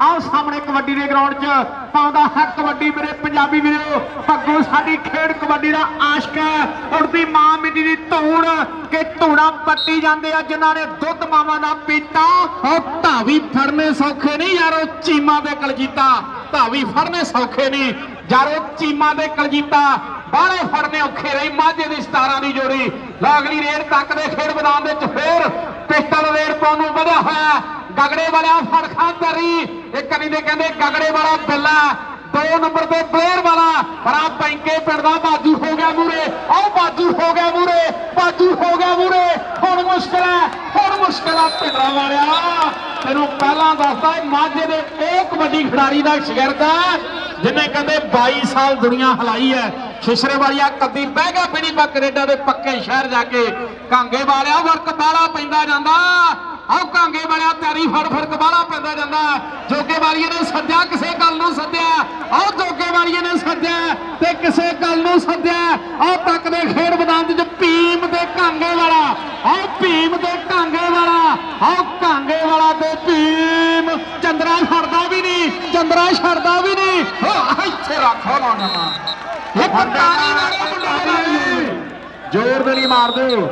ਆਹ ਸਾਹਮਣੇ ਕਬੱਡੀ ਦੇ ਗਰਾਊਂਡ 'ਚ ਪਾਉਂਦਾ ਹੈ ਕਬੱਡੀ ਮੇਰੇ ਪੰਜਾਬੀ ਵੀਰੋ। ਭੱਗੂ ਸਾਡੀ ਖੇਡ ਕਬੱਡੀ ਦਾ ਆਸ਼ਕ ਹੈ। ਉੜਦੀ ਮਾਂ ਮਿੱਟੀ ਦੀ ਧੂੜ ਕਿ ਧੂੜਾ ਪੱਟੀ ਜਾਂਦੇ ਆ, ਜਿਨ੍ਹਾਂ ਨੇ ਦੁੱਧ ਮਾਵਾਂ ਦਾ ਪੀਤਾ। ਉਹ ਧਾਵੀ ਫੜਨੇ ਸੌਖੇ ਨਹੀਂ, ਯਾਰ ਉਹ ਚੀਮਾ ਦੇ ਕਲਜੀਤਾ ਧਾਵੀ ਫੜਨੇ ਸੌਖੇ ਨਹੀਂ, ਯਾਰ ਉਹ ਚੀਮਾ ਦੇ ਕਲਜੀਤਾ ਬਾਹਲੇ ਫੜਨੇ ਔਖੇ ਰਹੀ, ਮਾਝੇ ਦੀ ਸਟਾਰਾਂ ਦੀ ਜੋੜੀ। ਲਾਗਲੀ ਰੇਡ ਤੱਕ ਦੇ ਖੇਡ ਮੈਦਾਨ ਵਿੱਚ ਫੇਰ ਪਿਸਟਲ ਰੇਡ ਪਾਉਣ ਨੂੰ ਵਧਿਆ ਹੋਇਆ। ਗਗੜੇ ਵਾਲਿਆ ਫੜਖਾਂ ਤਰੀ ਇੱਕ ਨਹੀਂ ਦੇ ਕਹਿੰਦੇ ਗਗੜੇ ਵਾਲਾ ਬਿੱਲਾ, ਦੋ ਨੰਬਰ ਤੇ ਪਲੇਅਰ ਵਾਲਾ। ਪਰ ਪੈਂਕੇ ਪਿੰਡ ਦਾ ਬਾਜੂ ਹੋ ਗਿਆ ਮੂਰੇ। ਆਹ ਬਾਜੂ ਹੋ ਗਿਆ ਮੂਰੇ, ਬਾਜੂ ਹੋ ਗਿਆ ਮੂਰੇ। ਹੁਣ ਮੁਸ਼ਕਲ ਹੈ, ਹੁਣ ਮੁਸ਼ਕਲ ਆ ਪਿੰਡਾਂ ਵਾਲਿਆ। ਤੈਨੂੰ ਪਹਿਲਾਂ ਦੱਸਦਾ ਮਾਝੇ ਦੇ ਉਹ ਕਬੱਡੀ ਖਿਡਾਰੀ ਦਾ ਸ਼ਗਿਰਦ ਹੈ, ਜਿਹਨੇ ਕਹਿੰਦੇ 22 ਸਾਲ ਦੁਨੀਆ ਹਲਾਈ ਹੈ। ਸ਼ਿਸ਼ਰੇ ਵਾਲੀਆ ਕੱਦੀ ਬਹਿ ਗਿਆ ਬਿਨੀ ਪਾ ਕੈਨੇਡਾ ਦੇ ਪੱਕੇ ਸ਼ਹਿਰ ਜਾ ਕੇ। ਕਾਂਗੇ ਵਾਲਿਆ ਵਰਕ ਬਾਲਾ ਪੈਂਦਾ ਜਾਂਦਾ। ਆਹ ਕਾਂਗੇ ਵਾਲਿਆ ਤਿਆਰੀ ਫੜ ਫੜ ਬਾਲਾ ਪੈਂਦਾ ਜਾਂਦਾ। ਜੋਗੇ ਵਾਲੀਏ ਨੇ ਸੱਦਿਆ, ਕਿਸੇ ਗੱਲ ਨੂੰ ਸੱਦਿਆ। ਆਹ ਜੋਗੇ ਵਾਲੀਏ ਨੇ ਸੱਦਿਆ ਤੇ ਕਿਸੇ ਗੱਲ ਨੂੰ ਸੱਦਿਆ। ਆਹ ਤੱਕ ਦੇ ਖੇਡ ਮੈਦਾਨ ਵਿੱਚ ਭੀਮ ਤੇ ਕਾਂਗੇ ਵਾਲਾ। ਆਹ ਭੀਮ ਤੇ ਕਾਂਗੇ ਵਾਲਾ। ਆਹ ਕਾਂਗੇ ਵਾਲਾ ਤੇ ਭੀਮ। ਚੰਦਰਾ ਛੱਡਦਾ ਵੀ ਨਹੀਂ, ਚੰਦਰਾ ਛੱਡਦਾ ਵੀ ਨਹੀਂ। ਹੋ, ਇੱਥੇ ਰੱਖੋ ਨਾ। ਜ਼ੋਰ ਦੇ ਲਈ ਮਾਰ ਦਿਓ।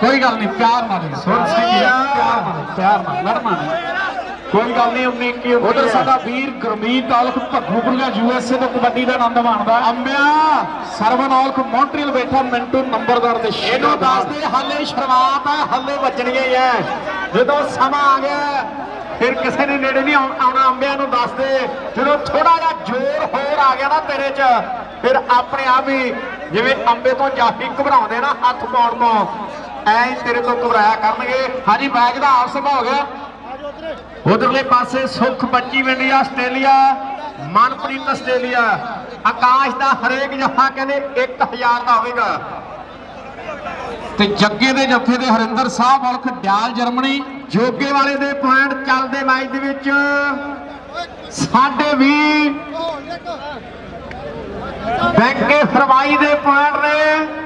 ਕੋਈ ਗੱਲ ਨਹੀਂ ਪਿਆਰ ਨਾਲ ਸੁਣ ਸਿੰਘਿਆ ਪਿਆਰ ਨਾਲ ਪਿਆਰ ਨਾਲ ਲੜਨਾ ਨਹੀਂ ਕੋਈ ਗੱਲ ਨਹੀਂ 19 ਕੀ ਉਧਰ ਸਾਡਾ ਵੀਰ ਗੁਰਮੀਤ ਤਾਲਕ ਭੱਖੂਪੁਰੀਆ ਯੂਐਸਏ ਤੋਂ ਕਬੱਡੀ ਦਾ ਆਨੰਦ ਮਾਣਦਾ ਅੰਬਿਆ ਸਰਵਨ ਔਲਖ ਮੌਂਟਰੀਅਲ ਬੈਠਾ ਮਿੰਟੂ ਨੰਬਰਦਾਰ ਦੇ ਇਹਨੂੰ ਦੱਸਦੇ ਹਾਲੇ ਸ਼ੁਰੂਆਤ ਹੈ ਹਾਲੇ ਵੱਜਣੀਆਂ ਹੀ ਹੈ ਜਦੋਂ ਸਮਾਂ ਆ ਗਿਆ ਫਿਰ ਕਿਸੇ ਨੇ ਨੇੜੇ ਨਹੀਂ ਆਉ- ਆਉਣਾ। ਅੰਬਿਆਂ ਨੂੰ ਦੱਸਦੇ ਜਦੋਂ ਥੋੜਾ ਜਿਹਾ ਜ਼ੋਰ ਹੋਰ ਆ ਗਿਆ ਨਾ ਤੇਰੇ 'ਚ ਫਿਰ ਆਪਣੇ ਆਪ ਹੀ ਜਿਵੇਂ ਅੰਬੇ ਤੋਂ ਜਾਫੀ ਘਬਰਾਉਂਦੇ ਨਾ ਹੱਥ ਪਾਉਣ ਤੋਂ, ਐ ਤੇਰੇ ਤੋਂ ਘਬਰਾਇਆ ਕਰਨਗੇ। ਹਾਂਜੀ ਬੈਗ ਦਾ ਆਪ ਸੁਭਾ ਹੋ ਗਿਆ। ਉਧਰਲੇ ਪਾਸੇ ਸੁਖ ਬੱਚੀ ਵਿੰਡੀ ਆਸਟ੍ਰੇਲੀਆ, ਮਨਪ੍ਰੀਤ ਆਸਟ੍ਰੇਲੀਆ। ਆਕਾਸ਼ ਦਾ ਹਰੇਕ ਜਫਾ ਕਹਿੰਦੇ 1000 ਦਾ ਹੋਵੇਗਾ। ਤੇ ਜੱਗੇ ਦੇ ਜੱਫੇ ਦੇ ਹਰਿੰਦਰ ਸਾਹਿਬ, ਔਲਖ ਡਿਆਲ ਜਰਮਨੀ, ਜੋਗੇ ਵਾਲੇ ਦੇ ਪੁਆਇੰਟ ਚੱਲਦੇ ਮੈਚ ਦੇ ਵਿੱਚ। ਸਾਡੇ ਵੀ ਬੈਂਕੇ ਫਰਵਾਈ ਦੇ ਪੁਆਇੰਟ ਨੇ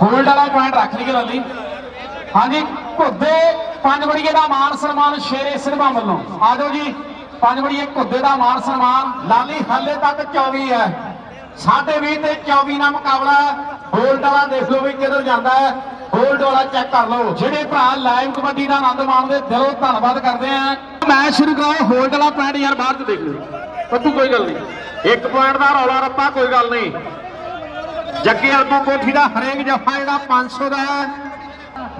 ਹੋਲਡ ਵਾਲਾ ਪੁਆਇੰਟ ਰੱਖ ਲਈਏ ਲਾਲੀ ਹਾਂਜੀ ਘੁੱਦੇ ਪੰਜ ਬੜੀਏ ਦਾ ਮਾਨ ਸਨਮਾਨ ਸ਼ੇਰੇ ਸਿਨਮਾ ਵੱਲੋਂ। ਆ ਜਾਓ ਜੀ ਪੰਜ ਬੜੀਏ ਘੁੱਦੇ ਦਾ ਮਾਨ ਸਨਮਾਨ ਲਾਲੀ ਹਾਲੇ ਤੱਕ 24 ਹੈ। ਸਾਡੇ 20 ਤੇ 24 ਦਾ ਮੁਕਾਬਲਾ ਹੋਲਡ ਵਾਲਾ ਦੇਖ ਲਓ ਵੀ ਕਿੱਧਰ ਜਾਂਦਾ ਹੈ। ਹੋਲਡ ਵਾਲਾ ਚੈੱਕ ਕਰ ਲਓ। ਜਿਹੜੇ ਭਰਾ ਲਾਈਵ ਕਬੱਡੀ ਦਾ ਆਨੰਦ ਮਾਣਦੇ ਦਿਲੋਂ ਧੰਨਵਾਦ ਕਰਦੇ ਆ ਮੈਚ ਸ਼ੁਰੂ ਕਰਾਓ ਹੋਲਡ ਵਾਲਾ ਪੁਆਇੰਟ ਯਾਰ ਬਾਅਦ ਚ ਦੇਖ ਲਿਓ। ਪੱਤੂ ਕੋਈ ਗੱਲ ਨਹੀਂ। ਇੱਕ ਪੁਆਇੰਟ ਦਾ ਰੌਲਾ ਰੱਪਾ ਕੋਈ ਗੱਲ ਨਹੀਂ। ਜੱਗੇ ਅਲਮੋ ਕੋਠੀ ਦਾ ਹਰੇਕ ਜਫਾ ਇਹਦਾ 500 ਦਾ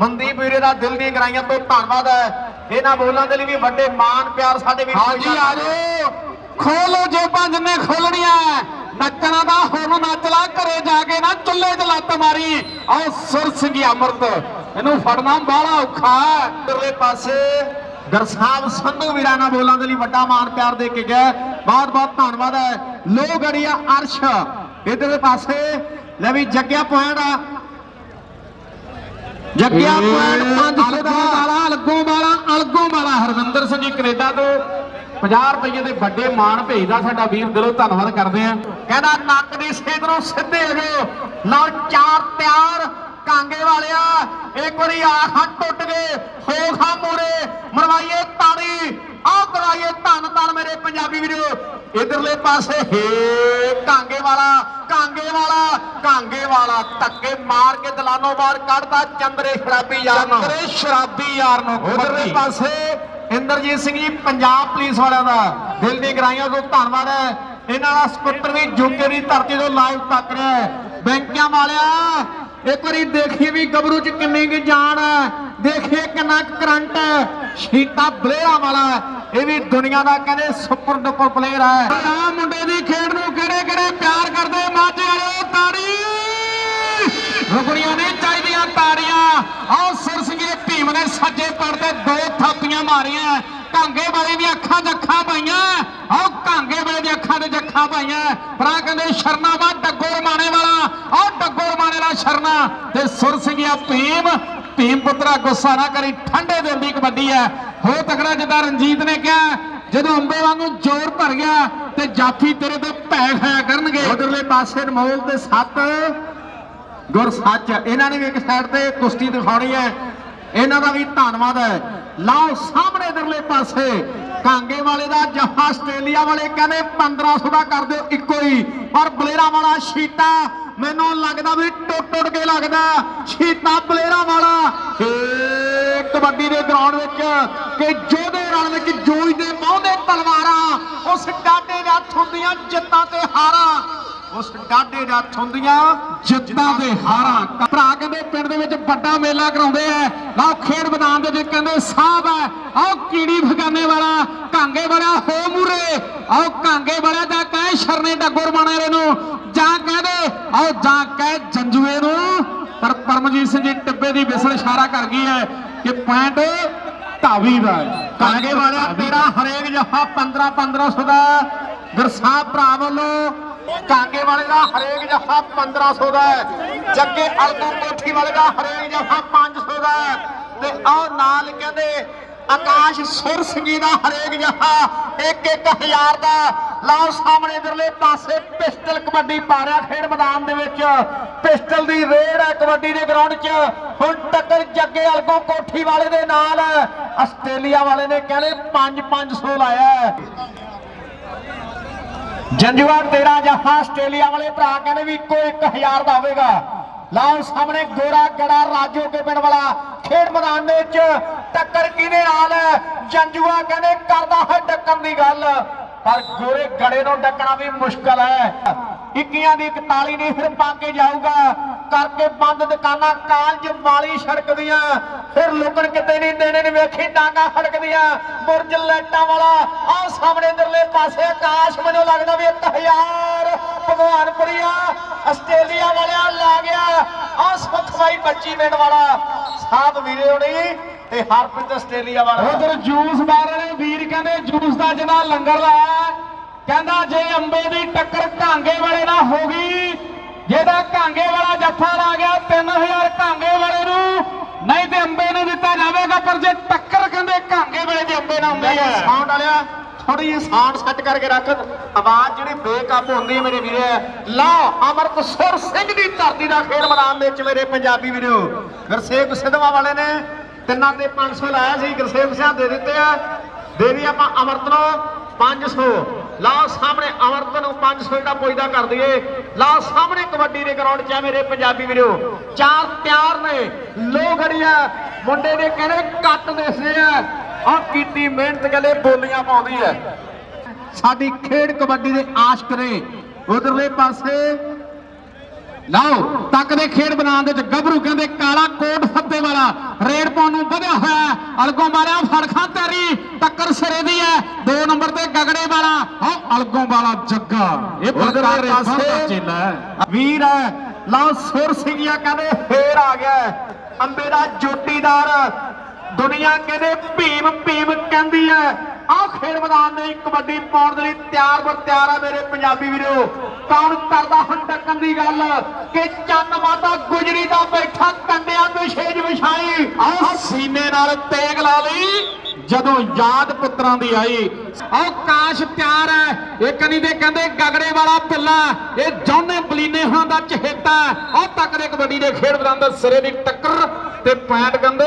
ਮਨਦੀਪ ਵੀਰੇ ਦਾ ਦਿਲ ਦੀਆਂ ਗਰਾਈਆਂ ਤੋਂ ਧੰਨਵਾਦ ਹੈ। ਇਹਨਾਂ ਬੋਲਾਂ ਦੇ ਲਈ ਵੀ ਵੱਡੇ ਮਾਣ ਪਿਆਰ ਸਾਡੇ ਵੀਰ ਹਾਂਜੀ ਆ ਜਾਓ। ਖੋਲੋ ਜੇਬਾਂ ਜਿੰਨੇ ਖੋਲਣੀਆਂ ਨੱਚਣਾ ਦਾ ਹੁਣ ਨੱਚ ਲਾ ਘਰੇ ਜਾ ਕੇ ਨਾ ਚੁੱਲ੍ਹੇ 'ਚ ਲੱਤ ਮਾਰੀ। ਆਹ ਸੁਰ ਸਿੰਘੀ ਅਮਰਤ। ਇਹਨੂੰ ਫੜਨਾ ਬਾਹਲਾ ਔਖਾ ਹੈ। ਪਾਸੇ ਗਰਸਾਬ ਸੰਧੂ ਵੀਰਾਂ ਨਾਲ ਬੋਲਾਂ ਦੇ ਲਈ ਵੱਡਾ ਮਾਣ ਪਿਆਰ ਦੇ ਕੇ ਗਏ। ਬਹੁਤ ਬਹੁਤ ਧੰਨਵਾਦ ਹੈ। ਲੋ ਗੜੀਆ ਅਰਸ਼। ਇਧਰਲੇ ਪਾਸੇ ਲੈ ਵੀ ਜੱਗਿਆ ਪੁਆਇੰਟ ਆ। ਜੱਗਿਆ ਪੁਆਇੰਟ 500 ਦਾ। ਅਲਗੋਂ ਵਾਲਾ ਅਲਗੋਂ ਵਾਲਾ ਅਲਗੋਂ ਵਾਲਾ। ਹਰਵਿੰਦਰ ਸਿੰਘ ਜੀ ਕੈਨੇਡਾ ਤੋਂ 50 ਰੁਪਏ ਦੇ ਵੱਡੇ ਮਾਣ ਭੇਜਦਾ ਸਾਡਾ ਵੀਰ। ਦਿਲੋਂ ਧੰਨਵਾਦ ਕਰਦੇ ਆ ਕਹਿੰਦਾ ਨੱਕ ਦੀ ਸੇਧ ਨੂੰ ਸਿੱਧੇ ਹੋ ਲਓ ਚਾਰ ਤਿਆਰ। ਕਾਂਗੇ ਵਾਲਿਆ ਇੱਕ ਵਾਰੀ ਆਖਾਂ ਟੁੱਟ ਗਏ ਹੋ ਖਾ ਮੂਰੇ ਮਰਵਾਈਏ ਤਾੜੀ ਆਹ ਕਰਾਈਏ ਧੰਨ ਧੰਨ ਮੇਰੇ ਪੰਜਾਬੀ ਵੀਰੋ। ਇਧਰਲੇ ਪਾਸੇ ਹੇ ਕਾਂਗੇ ਵਾਲਾ ਕਾਂਗੇ ਵਾਲਾ ਕਾਂਗੇ ਵਾਲਾ ਧੱਕੇ ਮਾਰ ਕੇ ਦਲਾਨੋਂ ਬਾਹਰ ਕੱਢਦਾ ਚੰਦਰੇ ਸ਼ਰਾਬੀ ਯਾਰ ਨੂੰ। ਚੰਦਰੇ ਸ਼ਰਾਬੀ ਯਾਰ ਨੂੰ ਉਧਰਲੇ। ਪਾਸੇ ਇੰਦਰਜੀਤ ਸਿੰਘ ਜੀ ਪੰਜਾਬ ਪੁਲਿਸ ਵਾਲਿਆਂ ਦਾ ਦਿਲ ਦੀ ਗਰਾਈਆਂ ਤੋਂ ਧੰਨਵਾਦ ਹੈ। ਇਹਨਾਂ ਦਾ ਸਕੂਟਰ ਵੀ ਜੁਕੇ ਦੀ ਧਰਤੀ ਤੋਂ ਲਾਈਵ ਤੱਕ ਰਿਹਾ ਹੈ। ਬੈਂਕਾਂ ਵਾਲਿਆ ਇੱਕ ਵਾਰੀ ਦੇਖੀਏ ਵੀ ਗੱਭਰੂ ਚ ਕਿੰਨੀ ਕੁ ਜਾਨ ਹੈ। ਦੇਖੀਏ ਕਿੰਨਾ ਕੁ ਕਰੰਟ ਹੈ। ਸ਼ੀਤਾ ਬਲੇਰਾ ਵਾਲਾ ਇਹ ਵੀ ਦੁਨੀਆ ਦਾ ਕਹਿੰਦੇ ਸੁਪਰ ਡੁਪਰ ਪਲੇਅਰ ਹੈ। ਆ ਮੁੰਡੇ ਦੀ ਖੇਡ ਨੂੰ ਕਿਹੜੇ ਕਿਹੜੇ ਪਿਆਰ ਕਰਦੇ ਮਾਝੇ ਵਾਲਿਓ, ਤਾੜੀ! ਰੁਕਣੀਆਂ ਨਹੀਂ ਚਾਹੀਦੀਆਂ ਤਾੜੀਆਂ। ਆਓ ਸੁਰ ਭੀਮ ਨੇ ਸੱਜੇ ਪੜ ਤੇ ਦੋ ਥਾਪੀਆਂ ਮਾਰੀਆਂ। ਕਾਂਗੇ ਵਾਲੇ ਦੀਆਂ ਅੱਖਾਂ 'ਚ ਪਾਈਆਂ। ਆਓ ਕਾਂਗੇ ਵਾਲੇ ਦੀਆਂ ਅੱਖਾਂ 'ਚ ਅੱਖਾਂ ਪਾਈਆਂ। ਭਰਾ ਕਹਿੰਦੇ ਸ਼ਰਨਾ ਵਾ ਡੱਗੋ ਰਮਾਣੇ ਵਾਲਾ। ਆਓ ਡੱਗੋ ਰਮਾਣੇ ਦਾ ਸ਼ਰਨਾ। ਤੇ ਸੁਰ ਸਿੰਘਿਆ ਭੀਮ। ਭੀਮ ਪੁੱਤਰਾ ਗੁੱਸਾ ਨਾ ਕਰੀ, ਠੰਡੇ ਦਿਲ ਦੀ ਕਬੱਡੀ ਹੈ। ਹੋ ਤਕੜਾ ਜਿੱਦਾਂ ਰਣਜੀਤ ਨੇ ਕਿਹਾ, ਜਦੋਂ ਅੰਬੇ ਵਾਂਗੂ ਜ਼ੋਰ ਭਰ ਗਿਆ ਤੇ ਜਾਫੀ ਤੇਰੇ ਤੇ ਭੈ ਖਾਇਆ ਕਰਨਗੇ। ਉਧਰਲੇ ਪਾਸੇ ਅਨਮੋਲ ਤੇ ਸੱਤ। ਗੁਰ ਸੱਚ। ਇਹਨਾਂ ਨੇ ਵੀ ਇੱਕ ਸਾਈਡ ਤੇ ਕੁਸ਼ਤੀ ਦਿਖਾਉਣੀ ਹੈ। ਇਹਨਾਂ ਦਾ ਵੀ ਧੰਨਵਾਦ ਹੈ। ਲਓ ਸਾਹਮਣੇ ਇਧਰਲੇ ਪਾਸੇ, ਕਾਂਗੇ ਵਾਲੇ ਦਾ ਜਫਾ ਆਸਟ੍ਰੇਲੀਆ ਵਾਲੇ ਕਹਿੰਦੇ 1500 ਦਾ ਕਰ ਦਿਓ ਇੱਕੋ ਹੀ, ਪਰ ਬਲੇਰਾ ਵਾਲਾ ਸ਼ੀਤਾ, ਮੈਨੂੰ ਲੱਗਦਾ ਵੀ ਟੁੱਟ ਟੁੱਟ ਕੇ ਲੱਗਦਾ। ਸ਼ੀਤਾ ਬਲੇਰਾ ਵਾਲਾ ਕਬੱਡੀ ਦੇ ਗਰਾਊਂਡ ਵਿੱਚ ਕਿ ਜੋਧੇ ਰਣ ਵਿੱਚ ਜੂਝ ਦੇ ਮੋਹਦੇ ਤਲਵਾਰਾਂ, ਉਸ ਡਾਡੇ ਦੇ ਹੁੰਦੀਆਂ ਜਿੱਤਾਂ ਤੇ ਹਾਰਾਂ। ਉਸ ਡਾਡੇ ਦੇ ਹੁੰਦੀਆਂ ਜਿੱਤਾਂ ਦੇ ਹਾਰਾਂ ਭਰਾ ਕਹਿੰਦੇ ਪਿੰਡ ਦੇ ਵਿੱਚ ਵੱਡਾ ਮੇਲਾ ਕਰਾਉਂਦੇ ਐ। ਲਓ ਖੇਡ ਮੈਦਾਨ ਦੇ ਵਿੱਚ ਕਹਿੰਦੇ ਸਾਹਿਬ ਐ। ਆਓ ਕੀੜੀ ਫਗਾਨੇ ਵਾਲਾ, ਕਾਂਗੇ ਵਾਲਾ, ਹੋ ਮੂਰੇ। ਆਓ ਕਾਂਗੇ ਵਾਲਾ ਦਾ ਕਹਿ ਸ਼ਰਨੇ ਡੱਗੋਰ ਬਾਣੇ ਨੂੰ, ਜਾਂ ਕਹਦੇ ਆਓ ਜਾਂ ਕਹਿ ਜੰਜੂਏ ਨੂੰ। ਪਰ ਪਰਮਜੀਤ ਸਿੰਘ ਜੀ ਟਿੱਬੇ ਦੀ ਵਿਸਲ ਇਸ਼ਾਰਾ ਕਰ ਗਈ ਹੈ ਕਿ ਪੁਆਇੰਟ ਧਾਵੀ ਦਾ ਹੈ ਕਾਂਗੇ ਵਾਲਿਆ ਤੇਰਾ ਹਰੇਕ ਜਫਾ 15 1500 ਦਾ ਗੁਰਸਾਹਿਬ ਭਰਾ ਵੱਲੋਂ ਕਾਂਗੇ ਵਾਲੇ ਦਾ ਹਰੇਕ ਜਫਾ 1500 ਦਾ ਹੈ। ਜੱਗੇ ਅਲਗੂ ਕੋਠੀ ਵਾਲੇ ਦਾ ਹਰੇਕ ਜਫਾ 500 ਦਾ ਹੈ। ਤੇ ਆਹ ਨਾਲ ਕਹਿੰਦੇ ਆਕਾਸ਼ ਸੁਰ ਸਿੰਘੀ ਦਾ ਹਰੇਕ ਜਫਾ 1-1000 ਦਾ ਲਓ ਸਾਹਮਣੇ ਇਧਰਲੇ ਪਾਸੇ ਪਿਸਟਲ ਕਬੱਡੀ ਪਾ ਰਿਹਾ ਖੇਡ ਮੈਦਾਨ ਦੇ ਵਿੱਚ। ਪਿਸਟਲ ਦੀ ਰੇਡ ਹੈ ਕਬੱਡੀ ਦੇ ਗਰਾਊਂਡ 'ਚ। ਹੁਣ ਟੱਕਰ ਜੱਗੇ ਅਲਗੋ ਕੋਠੀ ਵਾਲੇ ਦੇ ਨਾਲ ਆਸਟ੍ਰੇਲੀਆ ਵਾਲੇ ਨੇ ਕਹਿੰਦੇ 5-500 ਲਾਇਆ ਹੈ ਜੰਜੂਆ ਤੇਰਾ ਜਹਾਂ ਆਸਟ੍ਰੇਲੀਆ ਵਾਲੇ ਭਰਾ ਕਹਿੰਦੇ ਵੀ ਇੱਕੋ 1000 ਦਾ ਹੋਵੇਗਾ। ਲਓ ਸਾਹਮਣੇ ਗੋਰਾ ਗੜਾ ਰਾਜੋ ਕੇ ਪਿੰਡ ਵਾਲਾ, ਖੇਡ ਮੈਦਾਨ ਦੇ ਵਿੱਚ ਟੱਕਰ ਕਿਹਦੇ ਨਾਲ? ਜੰਜੂਆ ਕਹਿੰਦੇ ਕਰਦਾ ਹੈ ਟੱਕਰ ਦੀ ਗੱਲ। ਪਰ ਗੋਰੇ ਗੜੇ ਨੂੰ ਡੱਕਣਾ ਵੀ ਮੁਸ਼ਕਲ ਹੈ। ਇੱਕੀਆਂ ਦੀ 41 ਨਹੀਂ, ਫਿਰ ਪਾ ਕੇ ਜਾਊਗਾ। ਕਰਕੇ ਬੰਦ ਦੁਕਾਨਾਂ ਕਾਲਜ ਮਾਲੀ ਸੜਕ ਦੀਆਂ। ਫਿਰ ਲੁਕਣ ਕਿਤੇ ਨਹੀਂ, ਦੇਣੇ ਨੇ ਵੇਖੀ ਡਾਂਗਾ ਖੜਕਦੀਆਂ। ਬੁਰਜ ਲੈਟਾਂ ਵਾਲਾ ਆਹ ਸਾਹਮਣੇ ਇਧਰਲੇ ਪਾਸੇ ਆਕਾਸ਼ ਮੈਨੂੰ ਲੱਗਦਾ ਵੀ 1000 ਭਗਵਾਨਪੁਰੀਆ, ਆਸਟ੍ਰੇਲੀਆ ਵਾਲਿਆ ਲਾ ਗਿਆ। ਆਹ ਸੁਖਵਾਈ ਬੱਚੀ ਮਿੰਟ ਵਾਲਾ। ਸਾਹਿਬ ਵੀਰੇ ਹੋਣੀ, ਤੇ ਹਰਪ੍ਰੀਤ ਆਸਟ੍ਰੇਲੀਆ ਵਾਲਾ। ਉਧਰ ਜੂਸ ਬਾਰ ਵਾਲੇ ਵੀਰ ਕਹਿੰਦੇ ਜੂਸ ਦਾ ਜਿਹੜਾ ਲੰਗਰ ਲਾਇਆ, ਕਹਿੰਦਾ ਜੇ ਅੰਬੇ ਦੀ ਟੱਕਰ ਕਾਂਗੇ ਵਾਲੇ ਨਾਲ ਹੋ ਗਈ, ਜਿਹਦਾ ਕਾਂਗੇ ਵਾਲਾ ਜੱਫਾ ਲਾ ਗਿਆ 3000 ਕਾਂਗੇ ਵਾਲੇ ਨੂੰ ਨਹੀਂ ਤੇ ਅੰਬੇ ਨੂੰ ਦਿੱਤਾ ਜਾਵੇਗਾ ਪਰ ਜੇ ਟੱਕਰ ਕਹਿੰਦੇ ਕਾਂਗੇ ਵਾਲੇ ਦੇ ਅੰਬੇ ਨਾਲ ਹੁੰਦੀ ਹੈ ਸਾਊਂਡ ਵਾਲਿਆ ਥੋੜੀ ਜਿਹੀ ਸਾਊਂਡ ਸੈੱਟ ਕਰਕੇ ਰੱਖ। ਆਵਾਜ਼ ਜਿਹੜੀ ਬੇਕਾਬੂ ਹੁੰਦੀ ਹੈ ਮੇਰੇ ਵੀਰੇ। ਲਓ ਅਮਰਤ ਸੁਰ ਸਿੰਘ ਦੀ ਧਰਤੀ ਦਾ ਖੇਡ ਮੈਦਾਨ ਵਿੱਚ ਮੇਰੇ ਪੰਜਾਬੀ ਵੀਰੋ। ਗੁਰਸੇਵ ਸਿੱਧਵਾ ਵਾਲੇ ਨੇ ਤਿੰਨਾਂ ਤੇ 500 ਲਾਇਆ ਸੀ ਗੁਰਸੇਵ ਸਿੰਘ ਦੇ ਦਿੱਤੇ ਆ। ਦੇ ਦੀ ਆਪਾਂ ਅਮਰਤ ਨੂੰ 500 ਲਓ ਸਾਹਮਣੇ ਅਮਰਤ ਨੂੰ 500 ਜਿਹੜਾ ਪੁੱਜਦਾ ਕਰ ਦਈਏ। ਲਓ ਸਾਹਮਣੇ ਕਬੱਡੀ ਦੇ ਗਰਾਊਂਡ 'ਚ ਆ ਮੇਰੇ ਪੰਜਾਬੀ ਵੀਰੋ। ਚਾਰ ਪਿਆਰ ਨੇ। ਲੋ ਗੜੀਆ ਮੁੰਡੇ ਦੇ ਕਹਿੰਦੇ ਕੱਟ ਦਿਸਦੇ ਆ ਆ ਕੀਤੀ ਮਿਹਨਤ ਕਹਿੰਦੇ ਬੋਲੀਆਂ ਪਾਉਂਦੀ ਹੈ। ਸਾਡੀ ਖੇਡ ਕਬੱਡੀ ਦੇ ਆਸ਼ਕ ਨੇ। ਉਧਰਲੇ ਪਾਸੇ ਲਓ ਤੱਕ ਦੇ ਖੇਡ ਮੈਦਾਨ ਦੇ ਵਿੱਚ ਗੱਭਰੂ ਕਹਿੰਦੇ ਕਾਲਾ ਕੋਟ ਫੱਤੇ ਵਾਲਾ ਰੇਡ ਪਾਉਣ ਨੂੰ ਵਧਿਆ ਹੋਇਆ। ਅਲਗੋਂ ਮਾਰਿਆ ਫੜਖਾਂ ਤੇਰੀ ਟੱਕਰ ਸਿਰੇ ਦੀ ਹੈ ਦੋ ਨੰਬਰ ਤੇ ਗਗੜੇ ਵਾਲਾ ਆਹ ਅਲਗੋਂ ਵਾਲਾ ਜੱਗਾ ਇਹ ਪ੍ਰਕਾਰੇ ਪਾਸੇ ਚੇਲਾ ਵੀਰ ਹੈ ਲਓ ਸੁਰ ਸਿੰਘਿਆ ਕਹਿੰਦੇ ਫੇਰ ਆ ਗਿਆ। ਅੰਬੇ ਦਾ ਜੋਟੀਦਾਰ ਦੁਨੀਆ ਕਹਿੰਦੇ ਭੀਮ ਭੀਮ ਕਹਿੰਦੀ ਹੈ ਆਹ ਖੇਡ ਮੈਦਾਨ ਦੇ ਕਬੱਡੀ ਪਾਉਣ ਦੇ ਲਈ ਤਿਆਰ ਬਰ ਤਿਆਰ ਹੈ ਮੇਰੇ ਪੰਜਾਬੀ ਵੀਰੋ। ਕੌਣ ਕਰਦਾ ਹੁਣ ਟੱਕਣ ਦੀ ਗੱਲ? ਕਿ ਚੰਨ ਮਾਤਾ ਗੁਜਰੀ ਦਾ ਬੈਠਾ ਕੰਡਿਆਂ ਤੋਂ ਛੇਜ ਵਿਛਾਈ। ਆਹ ਸੀਨੇ ਨਾਲ ਤੇਗ ਲਾ ਲਈ, ਜਦੋਂ ਯਾਦ ਪੁੱਤਰਾਂ ਦੀ ਆਈ। ਆਹ ਕਾਸ਼ ਪਿਆਰ ਹੈ, ਇਹ ਕਨੀ ਦੇ ਕਹਿੰਦੇ ਗਗੜੇ ਵਾਲਾ ਪਿੱਲਾ, ਇਹ ਜੌਨੇ ਬਲੀਨੇ ਹਾਂ ਦਾ ਚਹੇਤਾ। ਉਹ ਤੱਕ ਦੇ ਕਬੱਡੀ ਦੇ ਖੇਡ ਮੈਦਾਨ ਦਾ ਸਿਰੇ ਦੀ ਟੱਕਰ ਤੇ ਪੈਂਟ ਕਹਿੰਦੇ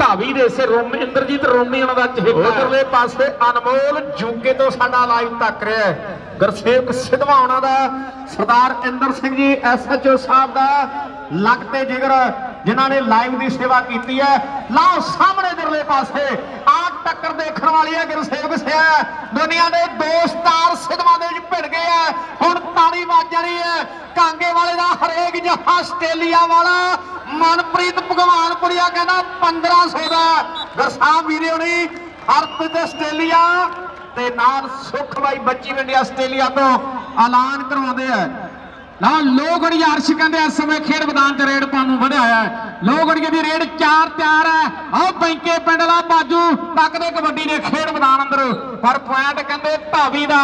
ਢਾਵੀ ਦੇ ਸੇ ਰੋਮੀ, ਇੰਦਰਜੀਤ ਰੋਮੀ ਉਹਨਾਂ ਦਾ ਉਧਰਲੇ ਪਾਸੇ ਅਨਮੋਲ ਜੂਕੇ ਤੋਂ ਸਾਡਾ ਲਾਈਵ ਤੱਕ ਰਿਹਾ ਹੈ। ਗੁਰਸੇਵਕ ਸਿਧਵਾ ਉਹਨਾਂ ਦਾ, ਸਰਦਾਰ ਇੰਦਰ ਸਿੰਘ ਜੀ ਐਸਐਚਓ ਸਾਹਿਬ ਦਾ ਲੱਕ ਤੇ ਜਿਗਰ, ਜਿਨ੍ਹਾਂ ਨੇ ਲਾਈਵ ਦੀ ਸੇਵਾ ਕੀਤੀ ਹੈ। ਲਾਓ ਸਾਹਮਣੇ ਦਿਰਲੇ ਪਾਸੇ ਆਹ ਟੱਕਰ ਦੇਖਣ ਵਾਲੀ ਹੈ ਗੁਰਸੇਵਕ ਸਿਆ। ਦੁਨੀਆ ਦੇ ਦੋ ਸਟਾਰ ਸਿਧਵਾ ਦੇ ਵਿੱਚ ਭਿੜ ਗਏ ਆ। ਹੁਣ ਤਾੜੀ ਵੱਜ ਜਾਣੀ ਹੈ। ਕਾਂਗੇ ਵਾਲੇ ਦਾ ਹਰੇਕ ਜਹਾ ਆਸਟ੍ਰੇਲੀਆ ਵਾਲਾ ਮਨਪ੍ਰੀਤ ਭਗਵਾਨਪੁਰੀਆ ਕਹਿੰਦਾ 1500 ਦਾ। ਗਰਸਾਂ ਵੀਰੇ ਹੋਣੀ ਹਰਪ੍ਰੀਤ ਆਸਟ੍ਰੇਲੀਆ ਤੇ ਨਾਲ ਸੁਖ ਬਾਈ ਬੱਚੀ ਵੰਡੀ ਆਸਟ੍ਰੇਲੀਆ ਤੋਂ ਐਲਾਨ ਕਰਵਾਉਂਦੇ ਆ। ਨਾ ਲੋਗੜੀ ਅਰਸ਼ ਕਹਿੰਦੇ ਇਸ ਸਮੇਂ ਖੇਡ ਮੈਦਾਨ 'ਚ ਰੇਡ ਪਾਉਣ ਨੂੰ ਵਧਿਆ ਹੈ। ਲੋਗੜੀਏ ਦੀ ਰੇਡ ਚਾਰ ਤਿਆਰ ਹੈ। ਆਹ ਬੈਂਕੇ ਪਿੰਡ ਦਾ ਬਾਜੂ ਤੱਕਦੇ ਕਬੱਡੀ ਦੇ ਖੇਡ ਮੈਦਾਨ ਅੰਦਰ। ਪਰ ਪੁਆਇੰਟ ਕਹਿੰਦੇ ਧਾਵੀ ਦਾ,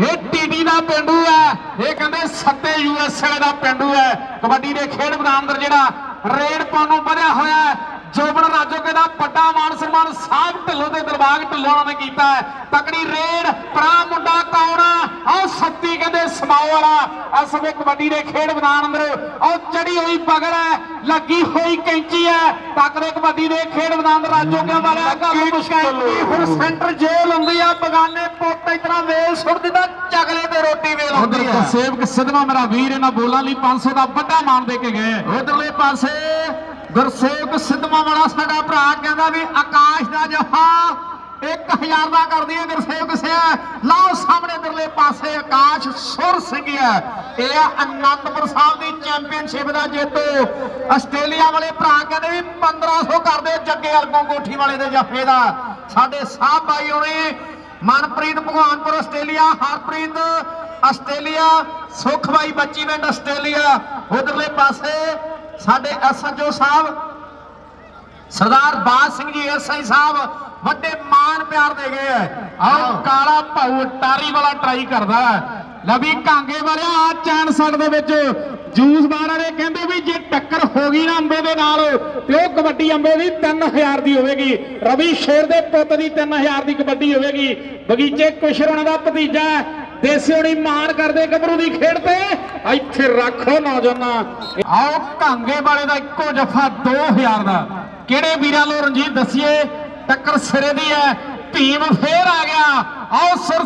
ਇਹ ਟੀਟੀ ਦਾ ਪਿੰਡੂ ਹੈ। ਇਹ ਕਹਿੰਦੇ ਸੱਤੇ ਯੂਐਸਏ ਦਾ ਪਿੰਡੂ ਹੈ। ਕਬੱਡੀ ਦੇ ਖੇਡ ਮੈਦਾਨ ਅੰਦਰ ਜਿਹੜਾ ਰੇਡ ਪਾਉਣ ਨੂੰ ਵਧਿਆ ਹੋਇਆ ਜੋਬਨ ਰਾਜੋਕੇ ਦਾ ਵੱਡਾ ਮਾਨ ਸਨਮਾਨ ਸਾਹਿਬ ਢਿੱਲੋਂ ਦੇ ਦਰਬਾਗ ਢਿੱਲੋਂ ਨੇ ਕੀਤਾ ਹੈ। ਤਕੜੀ ਰੇਡ ਭਰਾ ਮੁੰਡਾ ਕੌਣ ਆਹ ਸੱਤੀ ਕਹਿੰਦੇ ਸਮਾਓ ਵਾਲਾ। ਇਸ ਸਮੇਂ ਕਬੱਡੀ ਦੇ ਖੇਡ ਮੈਦਾਨ ਅੰਦਰ ਆਹ ਚੜੀ ਹੋਈ ਪਗੜ ਹੈ ਲੱਗੀ ਹੋਈ ਕੈਂਚੀ ਹੈ। ਤਕੜੇ ਕਬੱਡੀ ਦੇ ਖੇਡ ਮੈਦਾਨ ਅੰਦਰ ਰਾਜੋਕੇ ਵਾਲਿਆ ਗੱਲ ਮੁਸ਼ਕਲ ਕੀ ਹੁਣ ਸੈਂਟਰ ਜੇਲ ਹੁੰਦੀ ਆ ਬਗਾਨੇ ਪੁੱਤ ਇਤਨਾ ਵੇਲ ਸੁੱਟ ਦਿੰਦਾ ਚਗਲੇ ਤੇ ਰੋਟੀ ਵੇਲ ਹੁੰਦੀ ਆ। ਸੇਵਕ ਸਿਧਵਾ ਮੇਰਾ ਵੀਰ ਇਹਨਾਂ ਬੋਲਾਂ ਲਈ 500 ਦਾ ਵੱਡਾ ਮਾਨ ਦੇ ਕੇ ਗਏ। ਉਧਰਲੇ ਪਾਸੇ ਗੁਰਸੇਵਕ ਸਿੱਧਵਾਂ ਵਾਲਾ ਸਾਡਾ ਭਰਾ ਕਹਿੰਦਾ ਵੀ ਆਕਾਸ਼ ਦਾ ਜਫਾ 1000 ਦਾ ਕਰਦੀ ਹੈ ਗੁਰਸੇਵਕ ਸਿਆ। ਲਾਓ ਸਾਹਮਣੇ ਇਧਰਲੇ ਪਾਸੇ ਆਕਾਸ਼ ਸੁਰ ਸਿੰਘ ਹੈ। ਇਹ ਆ ਅਨੰਦਪੁਰ ਸਾਹਿਬ ਦੀ ਚੈਂਪੀਅਨਸ਼ਿਪ ਦਾ ਜੇਤੂ। ਆਸਟ੍ਰੇਲੀਆ ਵਾਲੇ ਭਰਾ ਕਹਿੰਦੇ ਵੀ 1500 ਕਰਦੇ ਜੱਗੇ ਅਲਗੋਂ ਕੋਠੀ ਵਾਲੇ ਦੇ ਜਫੇ ਦਾ। ਸਾਡੇ ਸਾਹਿਬ ਭਾਈ ਹੋਣੇ Manpreet Bhagwanpur Australia, Harpreet Australia, Sukhbai Bachiwind Australia. ਉਧਰਲੇ ਪਾਸੇ ਸਾਡੇ ਐਸਐਚਓ ਸਾਹਿਬ ਸਰਦਾਰ ਬਾਦ ਸਿੰਘ ਜੀ ਐਸਆਈ ਸਾਹਿਬ ਵੱਡੇ ਮਾਣ ਪਿਆਰ ਦੇ ਗਏ ਹੈ ਆਹ ਕਾਲਾ ਭਾਊ ਟਾਰੀ ਵਾਲਾ ਟਰਾਈ ਕਰਦਾ ਹੈ। ਲੈ ਵੀ ਕਾਂਗੇ ਵਾਲਿਆ ਆ ਚੈਨ ਸੱਟ ਦੇ ਵਿੱਚ। ਜੂਸ ਬਾਰ ਵਾਲੇ ਕਹਿੰਦੇ ਵੀ ਜੇ ਟੱਕਰ ਹੋ ਗਈ ਨਾ ਅੰਬੇ ਦੇ ਨਾਲ ਤੇ ਉਹ ਕਬੱਡੀ ਅੰਬੇ ਦੀ 3000 ਦੀ ਹੋਵੇਗੀ। ਰਵੀ ਸ਼ੇਰ ਦੇ ਪੁੱਤ ਦੀ 3000 ਦੀ ਕਬੱਡੀ ਹੋਵੇਗੀ। ਬਗੀਚੇ ਕੁਸ਼ਰ ਉਹਨਾਂ ਦਾ ਭਤੀਜਾ ਹੈ। ਦੇਸੀ ਮਾਣ ਕਰਦੇ ਗੱਭਰੂ ਦੀ ਖੇਡ ਤੇ। ਇੱਥੇ ਰੱਖੋ ਨੌਜਵਾਨਾਂ। ਆਓ ਕਾਂਗੇ ਵਾਲੇ ਦਾ ਇੱਕੋ ਜਫਾ 2000 ਦਾ। ਕਿਹੜੇ ਵੀਰਾਂ ਨੂੰ ਰਣਜੀਤ ਦਸੀਏ? ਟੱਕਰ ਸਿਰੇ ਦੀ ਹੈ। ਭੀਮ ਫੇਰ ਆ ਗਿਆ। ਆਓ ਸੁਰ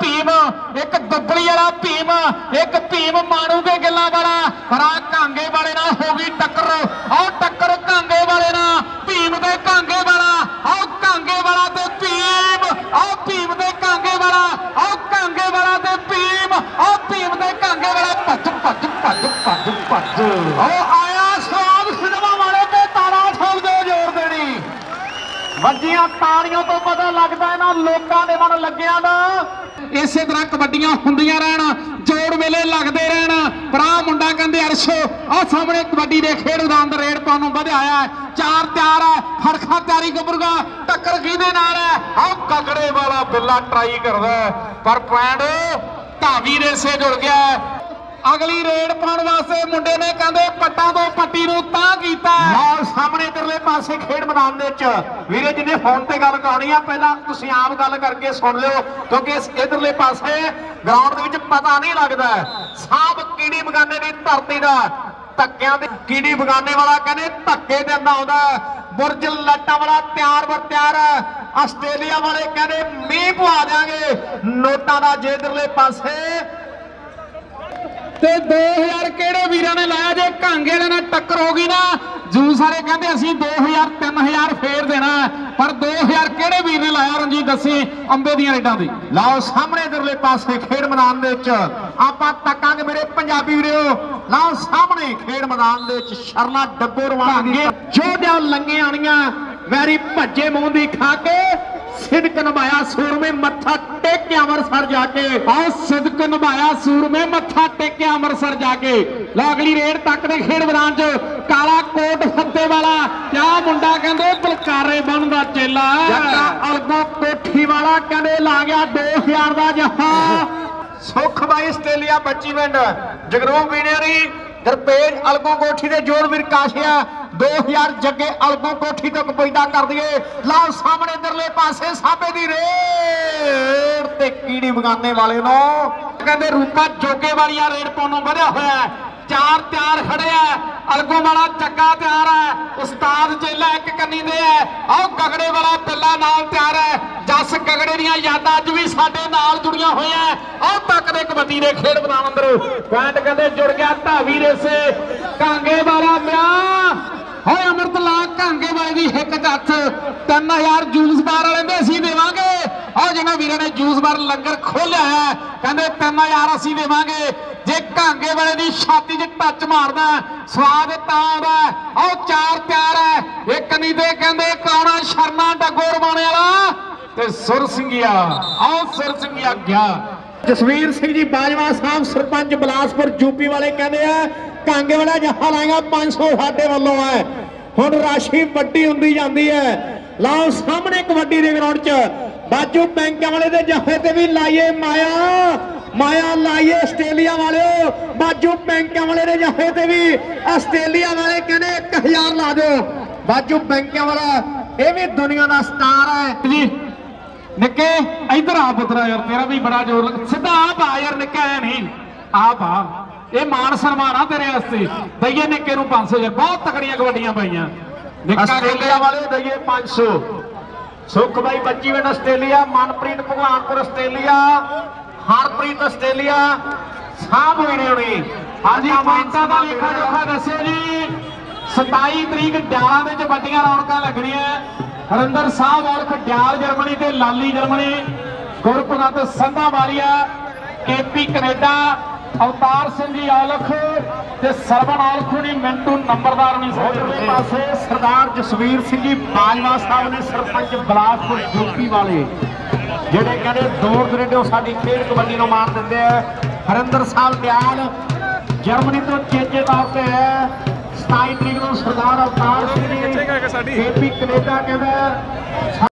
ਭੀਮ, ਇੱਕ ਦੱਬੜੀ ਵਾਲਾ ਭੀਮ, ਇੱਕ ਭੀਮ ਮਾਣੂ ਗੱਲਾਂ ਵਾਲਾ। ਪਰ ਕਾਂਗੇ ਵਾਲੇ ਨਾਲ ਹੋ ਗਈ ਟੱਕਰ। ਆਓ ਟੱਕਰ ਕਾਂਗੇ ਵਾਲੇ ਨਾਲ, ਭੀਮ ਦੇ ਕਾਂਗੇ ਵਾਲਾ। ਆਓ ਕਾਂਗੇ ਵਾਲਾ ਤੇ ਭੀਮ ਆਓ ਭੀਮ ਦੇ ਕਾਂਗੇ ਵਾਲਾ। ਆਓ ਕਾਂਗੇ ਵਾਲਾ ਤੇ ਭੀਮ ਆਓ ਭੀਮ ਦੇ ਕਾਂਗੇ ਵਾਲਾ। ਭੱਜ ਭੱਜ ਭੱਜ ਭੱਜ ਭੱਜ। ਉਹ ਆਇਆ ਸਵਾਦ ਸਿਨੇਮਾ ਵਾਲੇ ਤੇ ਤਾਲਾ ਠੋਕ ਦਿਓ ਜ਼ੋਰ ਦੇਣੀ ਵੱਜੀਆਂ ਤਾੜੀਆਂ ਤੋਂ ਪਤਾ ਲੱਗਦਾ ਇਹਨਾਂ ਲੋਕਾਂ ਦੇ ਮਨ ਲੱਗਿਆਂ ਦਾ ਇਸੇ ਤਰ੍ਹਾਂ ਕਬੱਡੀਆਂ ਹੁੰਦੀਆਂ ਰਹਿਣ, ਜੋੜ ਮੇਲੇ ਲੱਗਦੇ ਰਹਿਣ। ਭਰਾ ਮੁੰਡਾ ਕਹਿੰਦੇ, ਅਰਸ਼ੋ ਆ ਸਾਹਮਣੇ ਕਬੱਡੀ ਦੇ ਖੇਡ ਮੈਦਾਨ ਦਾ ਰੇਡ ਪਾਉਣ ਨੂੰ ਵਧਿਆ ਚਾਰ ਤਿਆਰ ਹੈ ਫੜਖਾ ਤਿਆਰੀ ਗੱਭਰੂਗਾ ਟੱਕਰ ਕਿਹਦੇ ਨਾਲ ਹੈ? ਆਹ ਕਗੜੇ ਵਾਲਾ ਬਿੱਲਾ ਟਰਾਈ ਕਰਦਾ ਪਰ ਪੁਆਇੰਟ ਧਾਵੀ ਦੇ ਸੇ ਜੁੜ ਗਿਆ ਅਗਲੀ ਰੇਡ ਪਾਉਣ ਵਾਸਤੇ ਮੁੰਡੇ ਨੇ ਕਹਿੰਦੇ ਪੱਟਾਂ ਤੋਂ ਪੱਟੀ ਨੂੰ ਤਾਂ ਕੀਤਾ। ਲਓ ਸਾਹਮਣੇ ਇਧਰਲੇ ਪਾਸੇ ਖੇਡ ਮੈਦਾਨ ਦੇ ਵਿੱਚ। ਵੀਰੇ ਜਿਹਨੇ ਫੋਨ ਤੇ ਗੱਲ ਕਰਾਉਣੀ ਆ, ਪਹਿਲਾਂ ਤੁਸੀਂ ਆਪ ਗੱਲ ਕਰਕੇ ਸੁਣ ਲਿਓ, ਕਿਉਂਕਿ ਇਸ ਇਧਰਲੇ ਪਾਸੇ ਗਰਾਊਂਡ ਦੇ ਵਿੱਚ ਪਤਾ ਨਹੀਂ ਲੱਗਦਾ ਸਾਹਬ ਕੀੜੀ ਬਗਾਨੇ ਦੀ ਧਰਤੀ ਦਾ ਧੱਕਿਆਂ ਦੇ ਕੀੜੀ ਬਗਾਨੇ ਵਾਲਾ ਕਹਿੰਦੇ ਧੱਕੇ ਦੇ ਅੰਦਰ ਆਉਂਦਾ ਬੁਰਜ ਲੱਟਾਂ ਵਾਲਾ ਤਿਆਰ ਬਰ ਤਿਆਰ ਆਸਟ੍ਰੇਲੀਆ ਵਾਲੇ ਕਹਿੰਦੇ ਮੀਂਹ ਪਵਾ ਦਿਆਂਗੇ। ਨੋਟਾਂ ਦਾ ਜੇ ਇਧਰਲੇ ਪਾਸੇ ਤੇ 2000 ਕਿਹੜੇ ਵੀਰਾਂ ਨੇ ਲਾਇਆ? ਜੇ ਕਾਂਗੇ ਦੇ ਨਾਲ ਟੱਕਰ ਹੋ ਗਈ ਨਾ ਜੂ ਸਾਰੇ ਕਹਿੰਦੇ ਅਸੀਂ 2000 3000 ਫੇਰ ਦੇਣਾ ਪਰ 2000 ਕਿਹੜੇ ਵੀਰ ਨੇ ਲਾਇਆ ਰਣਜੀਤ ਦੱਸੀ ਅੰਬੇ ਦੀਆਂ ਰੇਡਾਂ ਦੀ? ਲਓ ਸਾਹਮਣੇ ਇਧਰਲੇ ਪਾਸੇ ਖੇਡ ਮੈਦਾਨ ਦੇ ਵਿੱਚ ਆਪਾਂ ਤੱਕਾਂਗੇ ਮੇਰੇ ਪੰਜਾਬੀ ਵੀਰੋ। ਲਓ ਸਾਹਮਣੇ ਖੇਡ ਮੈਦਾਨ ਦੇ ਵਿੱਚ ਸ਼ਰਨਾ ਡੱਬੋ ਰਵਾਨ ਦੀ ਜੋਧਿਆਂ ਲੰਗੇ ਆਣੀਆਂ ਵੈਰੀ ਭੱਜੇ ਮੂੰਹ ਦੀ ਖਾ ਕੇ ਸਿਦਕ ਨਿਭਾਇਆ ਸੂਰਮੇ ਮੱਥਾ ਟੇਕਿਆ ਅੰਮ੍ਰਿਤਸਰ ਜਾ ਕੇ। ਆਹ ਸਿਦਕ ਨਿਭਾਇਆ ਸੂਰਮੇ ਮੱਥਾ ਟੇਕਿਆ ਅੰਮ੍ਰਿਤਸਰ ਜਾ ਕੇ। ਲਓ ਅਗਲੀ ਰੇਡ ਤੱਕ ਦੇ ਖੇਡ ਮੈਦਾਨ 'ਚ ਕਾਲਾ ਕੋਟ ਫੱਤੇ ਵਾਲਾ ਕਿਆ ਮੁੰਡਾ ਕਹਿੰਦੇ ਬਲਕਾਰੇ ਬਣਦਾ ਚੇਲਾ। ਜੱਟਾ ਅਲਗੋ ਕੋਠੀ ਵਾਲਾ ਕਹਿੰਦੇ ਲਾ ਗਿਆ 2000 ਦਾ ਜਫਾ। ਸੁਖ ਬਾਈ ਆਸਟ੍ਰੇਲੀਆ ਬੱਚੀ ਪਿੰਡ। ਜਗਰੂਪ ਵੀਨੇਰੀ ਗਰਪੇਜ ਅਲਗੋ ਕੋਠੀ ਦੇ ਜੋੜ ਵੀਰ ਕਾਸ਼ਿਆ 2000 ਜੱਗੇ ਅਲਗੂ ਕੋਠੀ ਤੋਂ ਕਪੈਦਾ ਕਰ ਦਈਏ। ਲਓ ਸਾਹਮਣੇ ਇਧਰਲੇ ਪਾਸੇ ਸਾਬੇ ਦੀ ਰੇਡ ਤੇ ਕੀੜੀ ਬਗਾਨੇ ਵਾਲੇ ਨੂੰ। ਕਹਿੰਦੇ ਰੂਪਾ ਜੋਗੇ ਵਾਲੀਆ ਰੇਡ ਪਾਉਣ ਵਧਿਆ ਹੋਇਆ ਚਾਰ ਤਿਆਰ ਖੜੇ ਆ। ਵਾਲਾ ਚੱਕਾ ਤਿਆਰ ਹੈ ਉਸਤਾਦ ਚੇਲਾ ਇੱਕ ਕੰਨੀ ਦੇ ਹੈ ਆਹ ਗਗੜੇ ਵਾਲਾ ਪਿੱਲਾ ਨਾਲ ਤਿਆਰ ਹੈ ਜਸ ਗਗੜੇ ਦੀਆਂ ਯਾਦਾਂ ਅੱਜ ਵੀ ਸਾਡੇ ਨਾਲ ਜੁੜੀਆਂ ਹੋਈਆਂ। ਆਹ ਤੱਕ ਦੇ ਕਬੱਡੀ ਦੇ ਖੇਡ ਮੈਦਾਨ ਅੰਦਰ। ਪੁਆਇੰਟ ਕਹਿੰਦੇ ਜੁੜ ਗਿਆ ਧਾਵੀ ਰੇਸੇ। ਕਾਂਗੇ ਵਾਲਾ ਪਿਆ। ਹੋਏ ਅਮਰਤ ਲਾ ਕਾਂਗੇ ਵਾਲੇ ਦੀ ਹਿੱਕ ਚ 3000 ਜੂਸ ਬਾਰ ਵਾਲੇ ਦੇ ਅਸੀਂ ਦੇਵਾਂਗੇ। ਆਹ ਜਿਹਨਾਂ ਵੀਰਾਂ ਨੇ ਜੂਸ ਬਾਰ ਲੰਗਰ ਖੋਲਿਆ ਹੈ, ਕਹਿੰਦੇ 3000 ਅਸੀਂ ਦੇਵਾਂਗੇ। ਜੇ ਘਾਂਗੇ ਵਾਲੇ ਦੀ ਛਾਤੀ 'ਚ ਟੱਚ ਮਾਰਦਾ, ਸਵਾਦ ਤਾਂ ਆਉਂਦਾ। ਆਹ ਚਾਰ ਪਿਆਰ ਹੈ, ਇੱਕ ਨਹੀਂ ਤੇ ਕਹਿੰਦੇ ਕੌਣਾ ਸ਼ਰਨਾ ਡੱਗੋ ਰਮਾਣੇ ਵਾਲਾ। ਤੇ ਸੁਰ ਸਿੰਘਿਆ, ਆਹ ਸੁਰ ਸਿੰਘਿਆ ਗਿਆ। ਜਸਵੀਰ ਸਿੰਘ ਜੀ ਬਾਜਵਾ ਸਾਹਿਬ, ਸਰਪੰਚ ਬਲਾਸਪੁਰ, ਯੂਪੀ ਵਾਲੇ ਕਹਿੰਦੇ ਆ ਕਾਂਗੇ ਵਾਲਾ ਜੱਫਾ ਲਾਏਗਾ 500 ਸਾਡੇ ਵੱਲੋਂ ਹੈ। ਹੁਣ ਰਾਸ਼ੀ ਵੱਡੀ ਹੁੰਦੀ ਜਾਂਦੀ ਹੈ। ਲਾਓ, ਸਾਹਮਣੇ ਕਬੱਡੀ ਦੇ ਗਰਾਊਂਡ 'ਚ, ਬਾਜੂ ਬੈਂਕਾਂ ਵਾਲੇ ਦੇ ਜੱਫੇ ਤੇ ਵੀ ਲਾਈਏ ਮਾਇਆ। ਮਾਇਆ ਲਾਈਏ ਆਸਟ੍ਰੇਲੀਆ ਵਾਲਿਓ। ਬਾਜੂ ਬੈਂਕਾਂ ਵਾਲੇ ਦੇ ਜੱਫੇ ਤੇ ਵੀ ਆਸਟ੍ਰੇਲੀਆ ਵਾਲੇ ਕਹਿੰਦੇ 1000 ਲਾ ਦਿਓ। ਬਾਜੂ ਬੈਂਕਾਂ ਵਾਲਾ, ਇਹ ਵੀ ਦੁਨੀਆ ਦਾ ਸਟਾਰ ਹੈ। ਜੀ ਨਿੱਕੇ ਇੱਧਰ ਆ ਪੁੱਤਰਾ ਯਾਰ ਤੇਰਾ ਵੀ ਬੜਾ ਜ਼ੋਰ ਲੱਗ ਸਿੱਧਾ ਆਪ ਆ ਯਾਰ ਨਿੱਕਾ ਐ ਨਹੀਂ। ਆਪ ਆ। ਇਹ ਮਾਨ ਸਨਮਾਨ ਆ ਤੇਰੇ ਵਾਸਤੇ। ਦਈਏ ਨਿੱਕੇ ਨੂੰ 500 ਯਾਰ ਬਹੁਤ ਤਕੜੀਆਂ ਕਬੱਡੀਆਂ ਪਾਈਆਂ। ਨਿੱਕਾ ਆਸਟ੍ਰੇਲੀਆ ਵਾਲੇ ਦਈਏ 500 ਸੁਖ ਬਾਈ Bachiwind Australia Manpreet Bhagwanpur Australia Harpreet Australia ਸਾਹ ਹੋਈ ਨੇ ਹੁਣੀ। ਹਾਂਜੀ ਪੁਆਇੰਟਾਂ ਦਾ ਲੇਖਾ ਜੋਖਾ ਦੱਸਿਓ ਜੀ। 27 ਤਰੀਕ ਡਿਆਲਾਂ ਦੇ ਚ ਵੱਡੀਆਂ ਰੌਣਕਾਂ ਲੱਗਣੀਆਂ। ਹਰਿੰਦਰ ਸਾਹਿਬ ਔਲਖ ਡਿਆਲ ਜਰਮਨੀ ਤੇ Lali Germany Gurpragat Sandhawalia KP Canada Avtar Singh ji Aulakh ਤੇ ਸਰਵਣ ਔਲਖ ਨੇ ਮਿੰਟੂ ਨੰਬਰਦਾਰ ਉਧਰਲੇ ਸਕਦੇ ਪਾਸੇ ਸਰਦਾਰ ਜਸਵੀਰ ਸਿੰਘ ਜੀ ਬਾਜਵਾ ਸਾਹਿਬ ਨੇ ਸਰਪੰਚ ਬਲਾਸਪੁਰ ਯੂਪੀ ਵਾਲੇ ਜਿਹੜੇ ਕਹਿੰਦੇ ਦੂਰ ਦਰੇਡੋਂ ਸਾਡੀ ਖੇਡ ਕਬੱਡੀ ਨੂੰ ਮਾਰ ਦਿੰਦੇ ਆ। ਹਰਿੰਦਰ ਸਾਹਿਬ ਦਿਆਲ ਜਰਮਨੀ ਤੋਂ ਚੇਚੇ ਤੌਰ ਤੇ ਹੈ। 27 ਤਰੀਕ ਨੂੰ ਸਰਦਾਰ ਅਵਤਾਰ ਸਿੰਘ ਜੀ ਕੇਪੀ ਕੈਨੇਡਾ ਕਹਿੰਦਾ